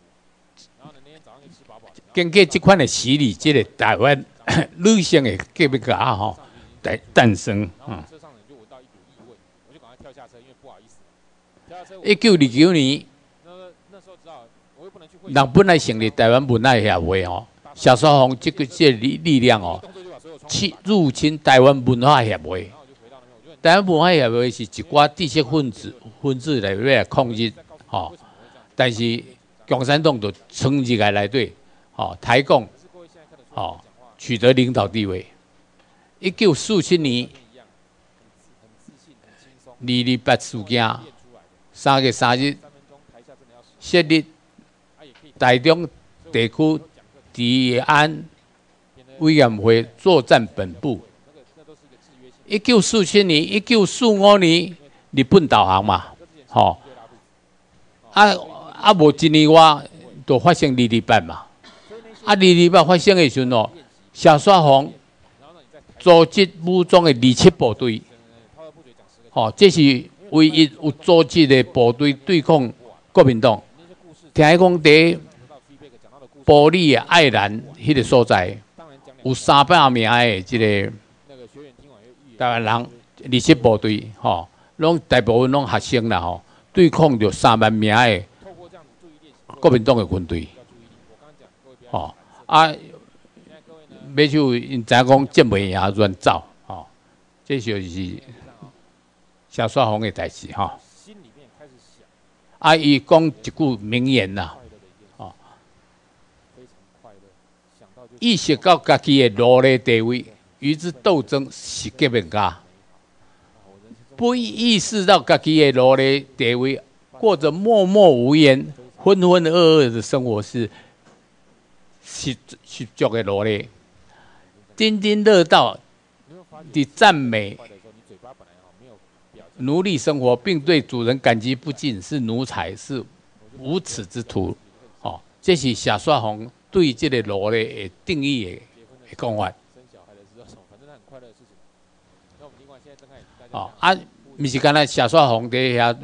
Speaker 1: 然后呢那天早上去吃饱饱。经过这款的洗礼，这个台湾 (coughs) 女性的革命家吼诞诞生，嗯。一
Speaker 2: 股异味，我就赶快跳下车，因为不好意思。一
Speaker 1: 九二九年，
Speaker 2: 那那时候知道，我又不能去
Speaker 1: 人本来成立台湾文爱协会哦，小说红这个这力力量哦，去入侵台湾文化协会。台湾文化协会是一寡知识分子分子来来控制，哦，但是共产党就冲入来来对，哦，台共，哦，取得领导地位。一九四七年，二二八事件。三月三日设立台中地区治安委员会作战本部。一九四七年、一九四五年日本投降嘛，吼，啊啊无一年外就发生二二八嘛，啊二二八发生的时阵哦，小刷红组织武装的二七部队，吼，这是。唯一有组织的部队对抗国民党，听讲在玻璃爱兰迄个所在，有三百名的这个台湾人，二七部队，吼，拢大部分拢学生啦，吼，对抗着三万名的国民党的军队，吼，啊，要就因知影讲接袂赢乱走，吼，这就是。小刷红的代志哈，啊，伊讲一句名言呐，哦，意识到家己的奴隶地位，与之斗争是革命家；不意识到家己的奴隶地位，过着默默无言、浑浑噩噩的生活，是是是做的奴隶，津津乐道的赞美。奴隶生活，并对主人感激不尽，是奴才，是无耻之徒。哦，这是夏刷红对这个奴隶的定义的的讲法。哦，啊，不是干那夏刷红在遐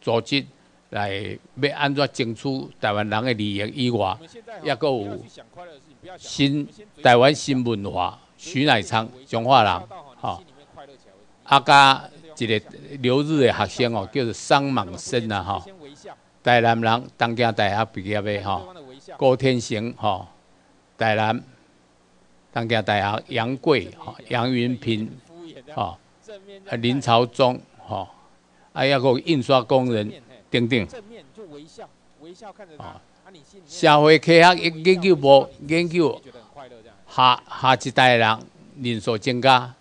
Speaker 1: 组织来要安怎争取台湾人的利益以外，也阁有新台湾新文化，徐乃昌、中华人，哦，阿加。一个留日的学生哦，叫做桑莽生啊哈，台南人，东京大学毕业的哈，郭天行哈，台南，东京大学杨贵哈，杨云平哈，林朝忠哈，还有个印刷工人等等。啊，社会科学研究部研究下下一代人人数增加。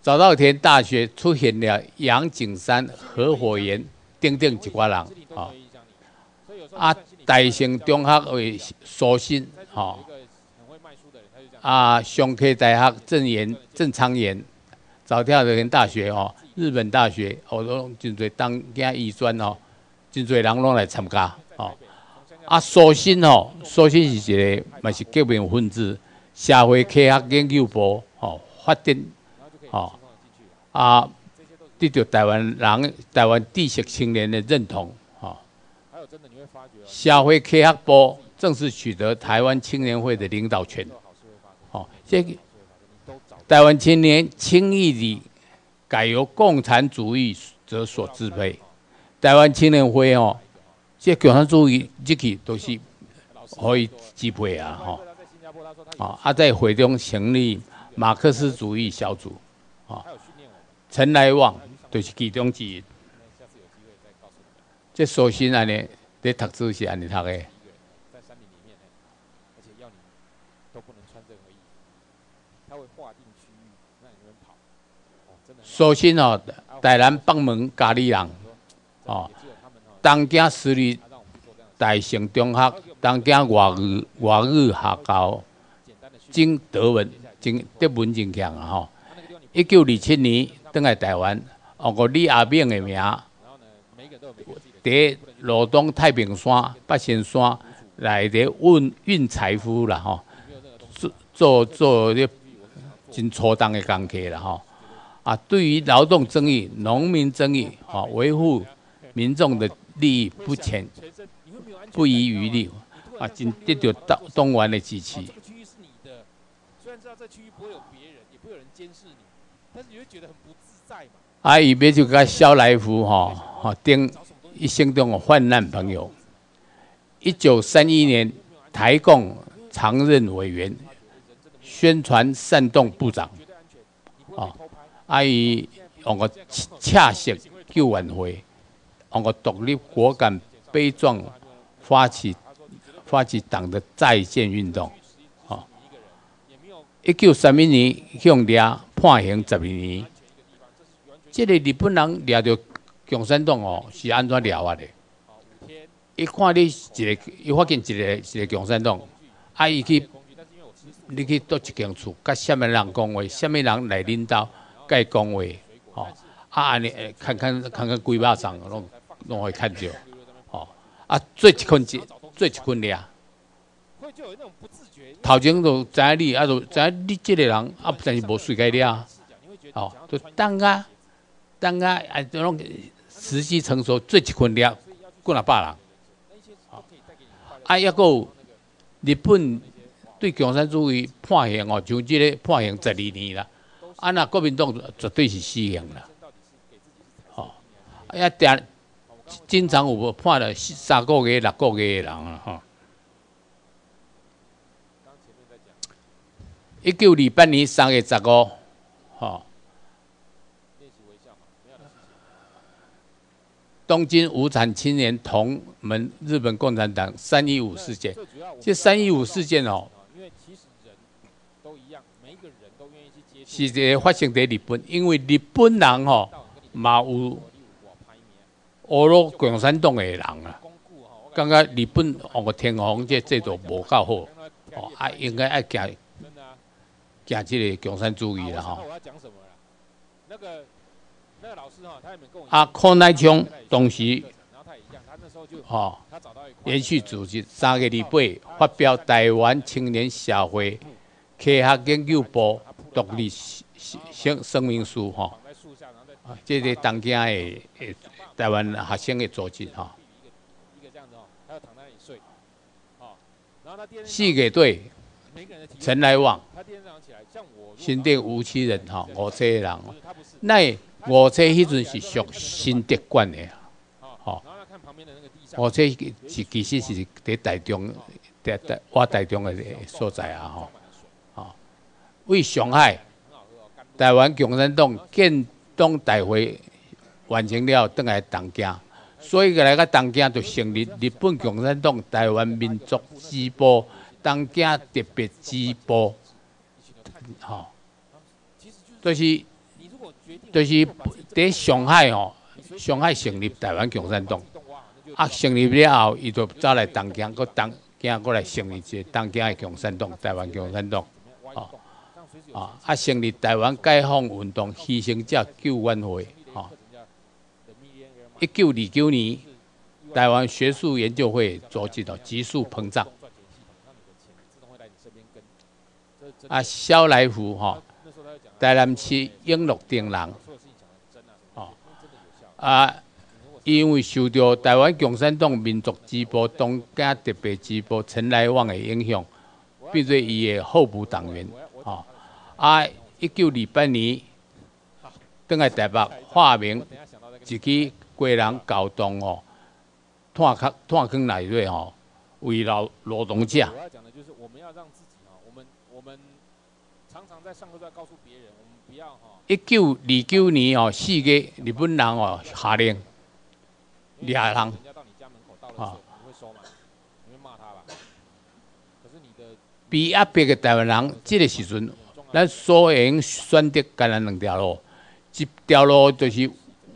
Speaker 1: 早稻田大学出现了杨景山、合伙人等等一挂人，啊，啊，大成中学为苏新，哦，啊，上科大学郑岩、郑昌岩，早稻田大学哦，日本大学，好多真侪当家医专哦，真侪人拢来参加，哦，啊，苏新哦，苏新是一个，嘛是革命分子，社会科学研究部，哦，发展。哦，啊，得到台湾人、台湾知识青年的认同，哦，社会科学部正式取得台湾青年会的领导权，哦，这个台湾青年轻易地改由共产主义者所支配，台湾青年会哦，这共产主义这个都是可以支配啊，哈，啊，啊，在会中成立马克思主义小组。啊，陈来旺就是其中之一。这首先安尼，在读书是安尼读的。在山林里面，而且要你都不能穿任何衣服，他会划定区域让你们跑，首先哦，台南北门咖喱人，哦，东京私立大成中学，东京外语外语学校，精德文，精德文真强啊！吼，一九二七年登来台湾，用过李阿炳的名，伫罗东太平山、八仙山来伫运运财富啦，吼，做做做啲真粗当的工课啦，吼。啊，对于劳动争议、农民争议，啊，维护民众的利益不前不遗余力，啊，真得到东东莞的支持。这个区域是你的，虽然知道这区域不会有别人，也不会有人监视你，但是你会觉得很不自在嘛。啊，伊别就甲肖来福哈，哈，顶一生中的患难朋友。一九三一年，台共常任委员，宣传煽动部长，啊。啊！伊用个恰式救援会，用个独立果敢悲壮发起发起党的再建运动，哦。一九三一年向掠判刑十二年，这个日本人掠着共产党哦，是安怎掠啊的？一看你一个，伊发现一个一个共产党，啊，伊去，你去倒一间厝，甲什么人讲话，什么人来领导？该讲话，吼，啊安尼，看看看看规巴掌，拢拢会看着，吼，啊做一捆一做一捆俩，头前就知影你，啊就知影你即个人，啊但是无随该俩，吼，就等啊等啊，啊这种时机成熟，做一困俩，过若百人，啊抑个日本对共产主义判刑哦，像即个判刑十二年啦。啊，那国民党绝对是死刑啦，吼！啊，呀，定经常有判了三个月、六个月的人啊，吼！一九二八年三月十五，吼！东京无产青年同盟日本共产党三一五事件，这三一五事件哦。是个发生在日本，因为日本人吼嘛有俄罗共产党的人啊，感觉日本哦个天皇这制度无够好，哦啊应该爱行行这个共产主义啦吼。啊，柯乃昌当时，吼连续组织三个礼拜发表台湾青年社会科学研究部。独立声声明书吼，啊，这是当今的台湾学生的组织吼。四个队，陈来旺，新店吴七人吼，五车人，那五车迄阵是属新德管的，吼，五车是其实是伫台中，伫台我台中的所在啊，吼。吼为上海台湾共产党建党大会完成了，倒来东京，所以来个东京就成立日本共产党台湾民族支部东京特别支部，吼，就是就是在上海吼，上海成立台湾共产党，啊成立了后，伊就走来东京，搁东京过来成立一个东京的共产党，台湾共产党，哦。啊！啊，成立台湾解放运动牺牲者救援会，啊，一九二九年，台湾学术研究会组织的急速膨胀。啊，萧来福哈，台南市永乐町人，啊，啊，因为受到台湾共产党民族支部东家特别支部陈来旺的影响，变做伊的候补党员，啊。啊！一九二八年，登来台北，化名自己个人搞动哦，探坑探坑内底吼，为劳劳动者。常常在上课在告诉别人，我们不要哈。一九二九年哦，四个日本人哦下令，俩人啊，比压迫的台湾人，这个时阵。咱所应选择干咱两条路，一条路就是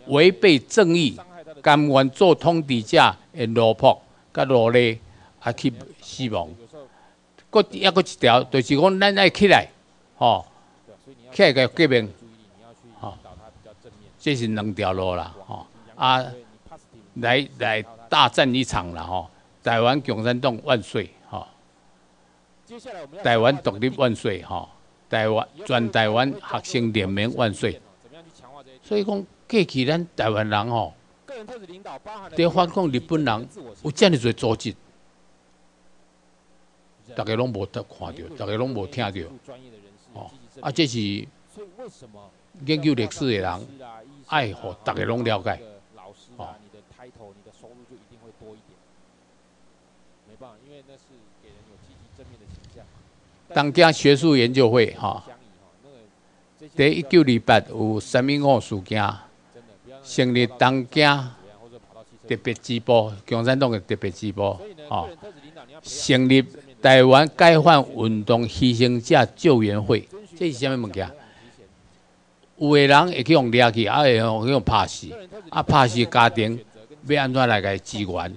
Speaker 1: 违背正义、甘愿做统治者的落魄、甲落力，啊去死亡。搁抑搁一条，就是讲咱爱起来，吼，起来个革命，吼，这是两条路啦，哦，啊，来来大战一场啦，吼，台湾共产党万岁，吼，台湾独立万岁，吼，台湾全台湾学生联盟万岁。所以讲，过去咱台湾人吼，伫反抗日本人有遮尔侪组织。大家拢无得看到，大家拢无听到，哦，啊，这是研究历史的人爱互大家拢了解，哦。当家学术研究会哈，在一九二八有三民五事件，成立当家特别支部，共产党的特别支部，哦，成立。台湾解放运动牺牲者救援会，这是啥物物件？有个人会去用掠去，啊会用拍死，啊拍死家庭要安怎来个支援？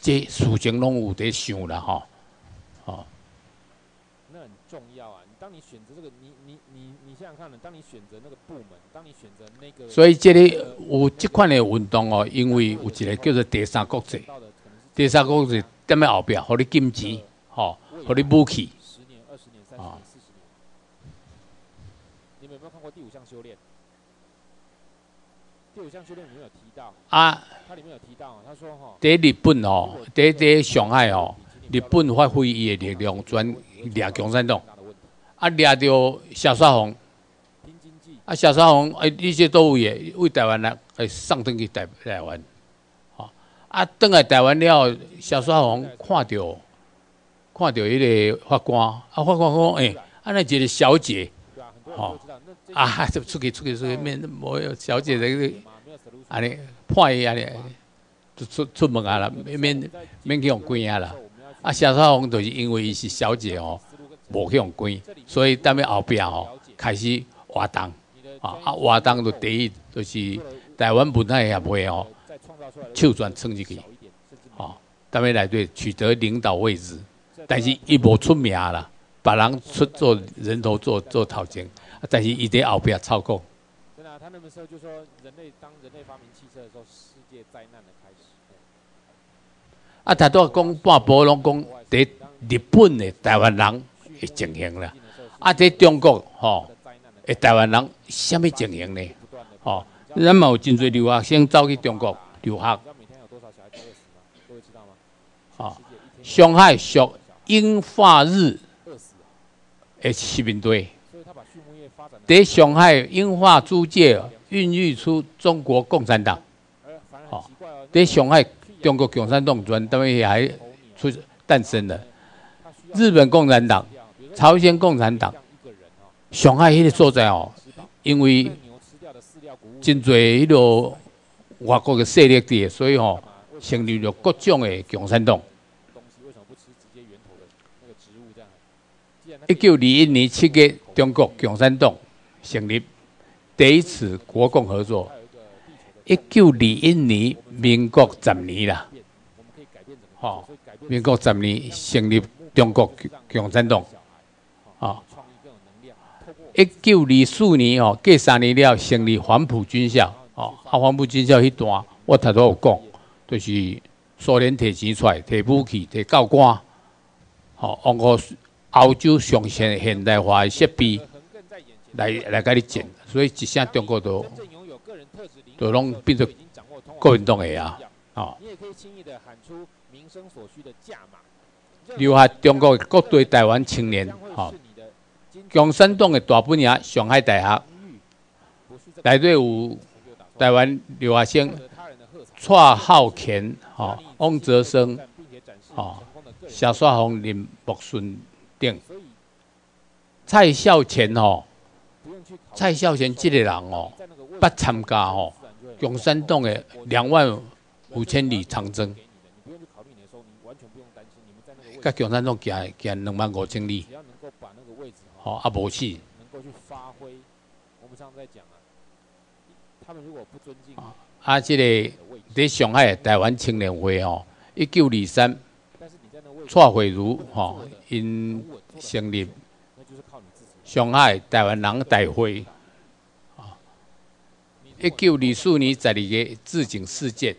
Speaker 1: 这事情拢有在想啦，吼，
Speaker 2: 吼。那很重要啊！当你选择这个，你你你你想想看呢？当你选择那个部门，当你选择那个，
Speaker 1: 所以这里有这款的运动哦，因为有一个叫做第三国际，第三国际踮在后壁，互你金钱，吼。互你武器。
Speaker 2: 十年、二十年、三十年、四十年。你们有没有看过第五项修炼？第五项修炼里面有提到。啊。他里面有提到，他说哈。
Speaker 1: 在日本哦，在在上海哦，日本发挥伊的力量，专掠共产党。啊，掠着小沙红。啊，小沙红哎，一些都也为台湾人哎上登去台台湾。哦。啊，登来台湾了，小沙红看到。看到迄个法官，啊，法官讲，诶，安尼一个小姐，吼，啊，就出去出去出去，免无小姐这个，安尼判伊安尼，就出出门啊啦，免免去用关啊啦。啊，小少红就是因为伊是小姐哦，无去用关，所以踮咧后壁吼开始活动，啊啊活动就第一就是台湾本来也袂哦，手转撑入去，吼，踮咧内底取得领导位置。但是伊无出名啦，别人出做人头做做头前，但是伊在后边操控。
Speaker 2: 那个时候就说，人类当人类发明汽车的时候，世界灾难的开始。
Speaker 1: 啊，他都讲半波拢讲在日本的台湾人的情形啦，啊，在中国吼，诶，台湾人什么情形呢？吼，咱嘛有真侪留学生走去中国留学。哦，上海属。英法日诶，殖民队在上海英法租界孕育出中国共产党。好，在上海中国共产党专等于还出诞生了。日本共产党、朝鲜共产党，上海迄个所在哦，因为真侪迄个外国的势力伫，所以吼成立了各种的共产党。一九二一年七月，中国共产党成立，第一次国共合作。一九二一年，民国十年啦，吼，民国十年成立中国共产党，啊，一九二四年哦，过三年了，成立黄埔军校，哦，啊，黄埔军校迄段，我头都有讲，就是苏联摕钱出来，摕武器，摕教官，好，往个。欧洲上现现代化的设备来来甲你建，所以一声中国都都拢变作国民党的啊！哦。留下中国各队台湾青年，哦，共产党的大本营上海大学，内底有台湾留学生蔡浩乾、哦，翁泽生、哦，萧刷红、林木顺等。蔡孝乾哦，蔡孝贤这个人哦，不参加哦，共产党的两万五千里长征，甲共产党行行两万五千里，哦，啊无去。
Speaker 2: 他们如果不尊敬
Speaker 1: 啊，这个在上海台湾青年会哦，一九二三，蔡慧茹吼因成立上海台湾人大会，啊，一九二四年十二月致敬事件，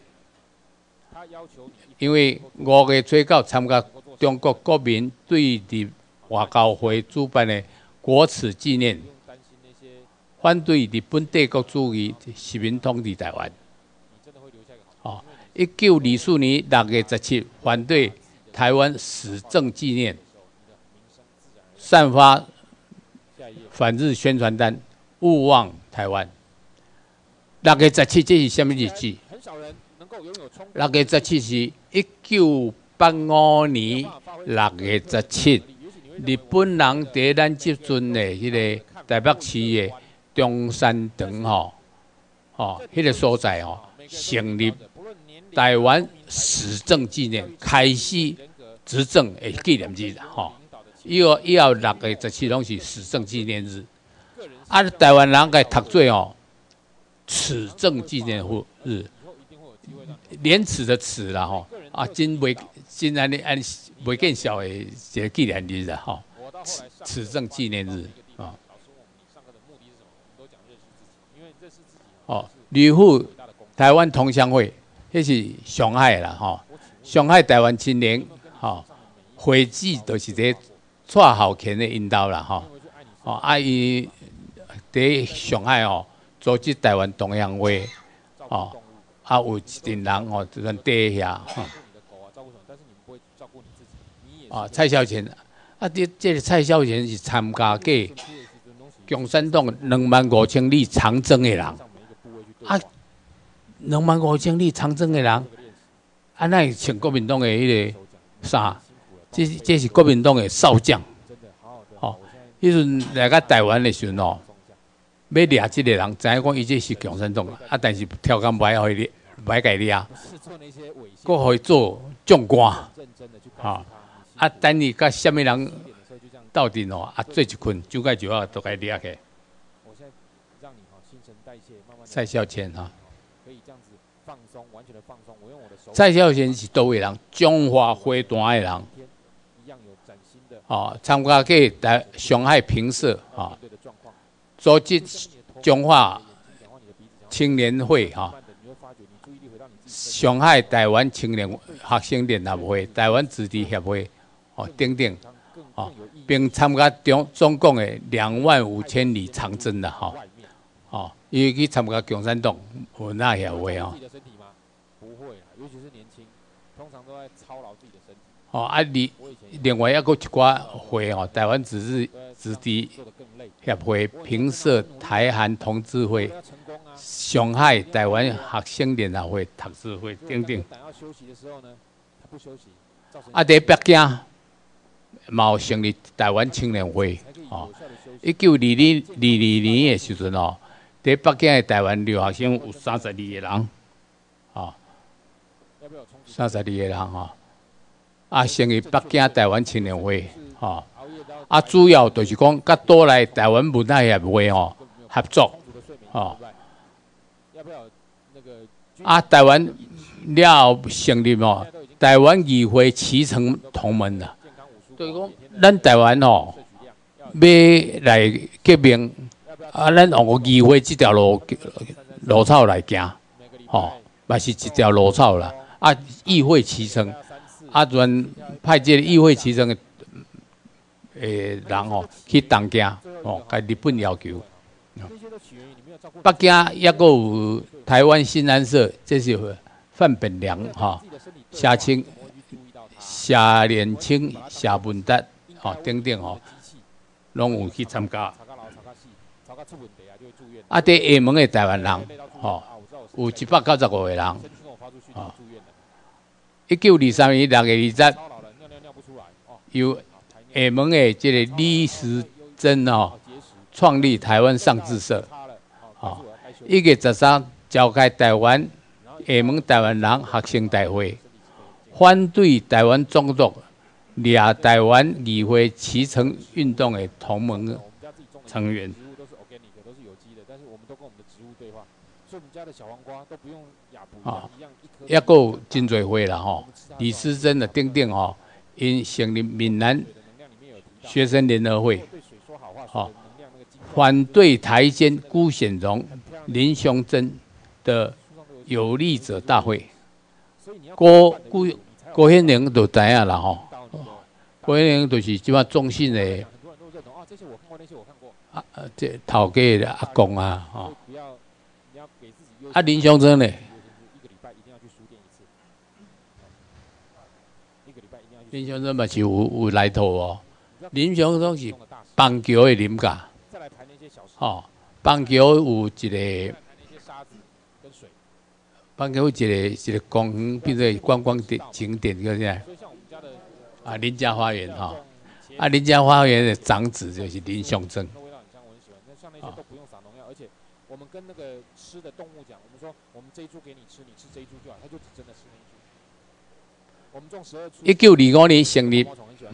Speaker 1: 因为五月初九参加中国国民对日外交会主办的国耻纪念。反对日本帝国主义殖民统治台湾。啊，一九二四年六月十七，反对台湾史政纪念，散发反日宣传单，勿忘台湾。六月十七这是什么日子？六月十七是一九八五年六月十七，日本人在咱接准的迄个台北市的。中山堂吼，吼，迄个所在吼，成立台湾史政纪念开始执政的纪念日吼，以后以后六个十七拢是史政纪念日，啊，台湾人该读做哦，史政纪念日，廉耻的耻啦吼，啊，真袂真安尼安袂见笑的一个纪念日啦吼，史史政纪念日啊。哦，吕富台湾同乡会，迄是上海啦，吼，上海台湾青年，吼，会址都是在蔡孝乾的引导啦，吼，哦，啊伊伫上海哦，组织台湾同乡会，哦，啊有一群人哦，就算底遐，吼，啊蔡孝乾，啊这这个蔡孝乾是参加过共产党两万五千里长征的人。啊，两万五千里长征的人，啊，那请国民党的迄个啥？这这是国民党的少将，哦，迄阵来个台湾的时阵哦，要掠这个人，知影讲伊这是共产党啊，但是条件歹可以歹改掠，佫可以做将官，啊，啊，等你甲什么人到底哦，啊，做一困，就该就要都该掠去。蔡孝乾哈，可以这样子放松，完全的放松。我用我的手。蔡孝乾是多位人，中华花坛的人，哦，参加过台上海评社啊，组织中华青年会哈，上海台湾青年学生联合会、台湾子弟协会哦等等，哦，并参加中中共的两万五千里长征的哈，哦。伊去参加共产党文化协会哦。尤其是年轻，通常都在操劳自己。哦，啊，你另外一个一寡会哦，台湾只是子弟协会、平社台韩同志会、上海台湾学生联合会、读书会等等。啊，在北京，毛成立台湾青年会哦，一九二零二二年的时阵哦。在北京的台湾留学生有三十二个人，哦，三十二个人哦，啊，成立北京台湾青年会，哦，啊，主要就是讲甲多来台湾文化协会哦合作，哦，啊，台湾了成立哦，台湾议会启程同盟啦，就是讲咱台湾哦，要来革命。啊，咱用个议会这条路路草来行，吼，嘛是一条路草啦。啊，议会齐成，啊，专派这个议会其中的诶人哦去东京，哦，甲日本要求。北京也个有台湾新安社，这是范本良哈，夏青、夏连清、夏文达，吼等等吼，拢有去参加。啊，伫厦门的台湾人，吼，有一百九十五个人，一九二三年六月二十，由厦门的这个李时珍哦，创立台湾上志社，哦，一月十三召开台湾厦门台湾人学生大会，反对台湾中独，掠台湾议会启程运动的同盟成员。也够真侪花啦吼，李思珍的丁丁吼，因成立闽南学生联合会，好，反对台监辜显荣、林雄珍的有利者大会，郭郭郭显玲都知影啦吼，郭显玲就是即摆中信的。啊啊，这头家的阿公啊，吼。啊，林雄珍呢？林祥生嘛是有有来头哦。林祥生是棒球的林家，哦，棒球有一个，棒球有一个一个公园，变成观光点景点，叫啥？啊，林家花园哈，啊，林家花园的长子就是林雄珍。
Speaker 2: 我们跟那个吃的动物讲，我们说我们这一株给你吃，你吃这一株就好，他就只真的吃那一。九
Speaker 1: 二五年成立，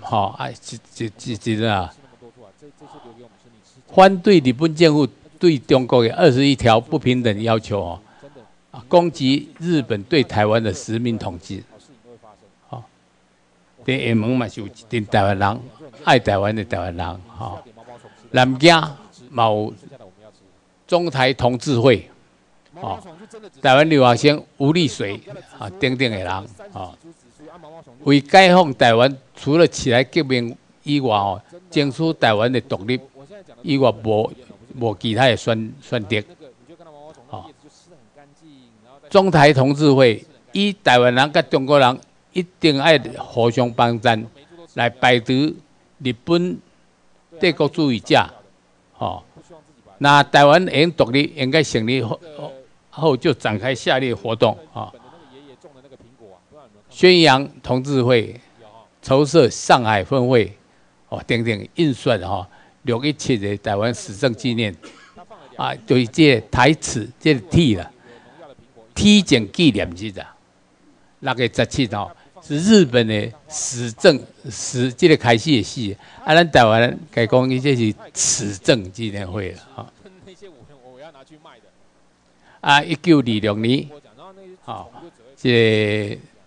Speaker 1: 好，哎，这这这这啊。反对日本政府对中国的二十一条不平等要求哦，啊攻击日本对台湾的实名统治。好，对厦门嘛是有一定台湾人，爱台湾的台湾人，好，南京冇。中台同志会，哦，台湾留学生吴立水啊，等等的人啊，为解放台湾，除了起来革命以外哦，争取台湾的独立以外，无无其他的选选择。哦，中台同志会以台湾人甲中国人一定爱互相帮衬，来摆除日本帝国主义者，哦。那台湾应独立，应该成立后后就展开下列活动啊，宣扬同志会，筹设上海分会，哦，等等印刷哈，六一七的台湾史政纪念啊，对这台词这 T 了，T 检纪念日的，那个十七号是日本的史政史这个开始的事。啊，咱台湾该讲伊这是此政纪念会了哈。啊，一九二六年，好，这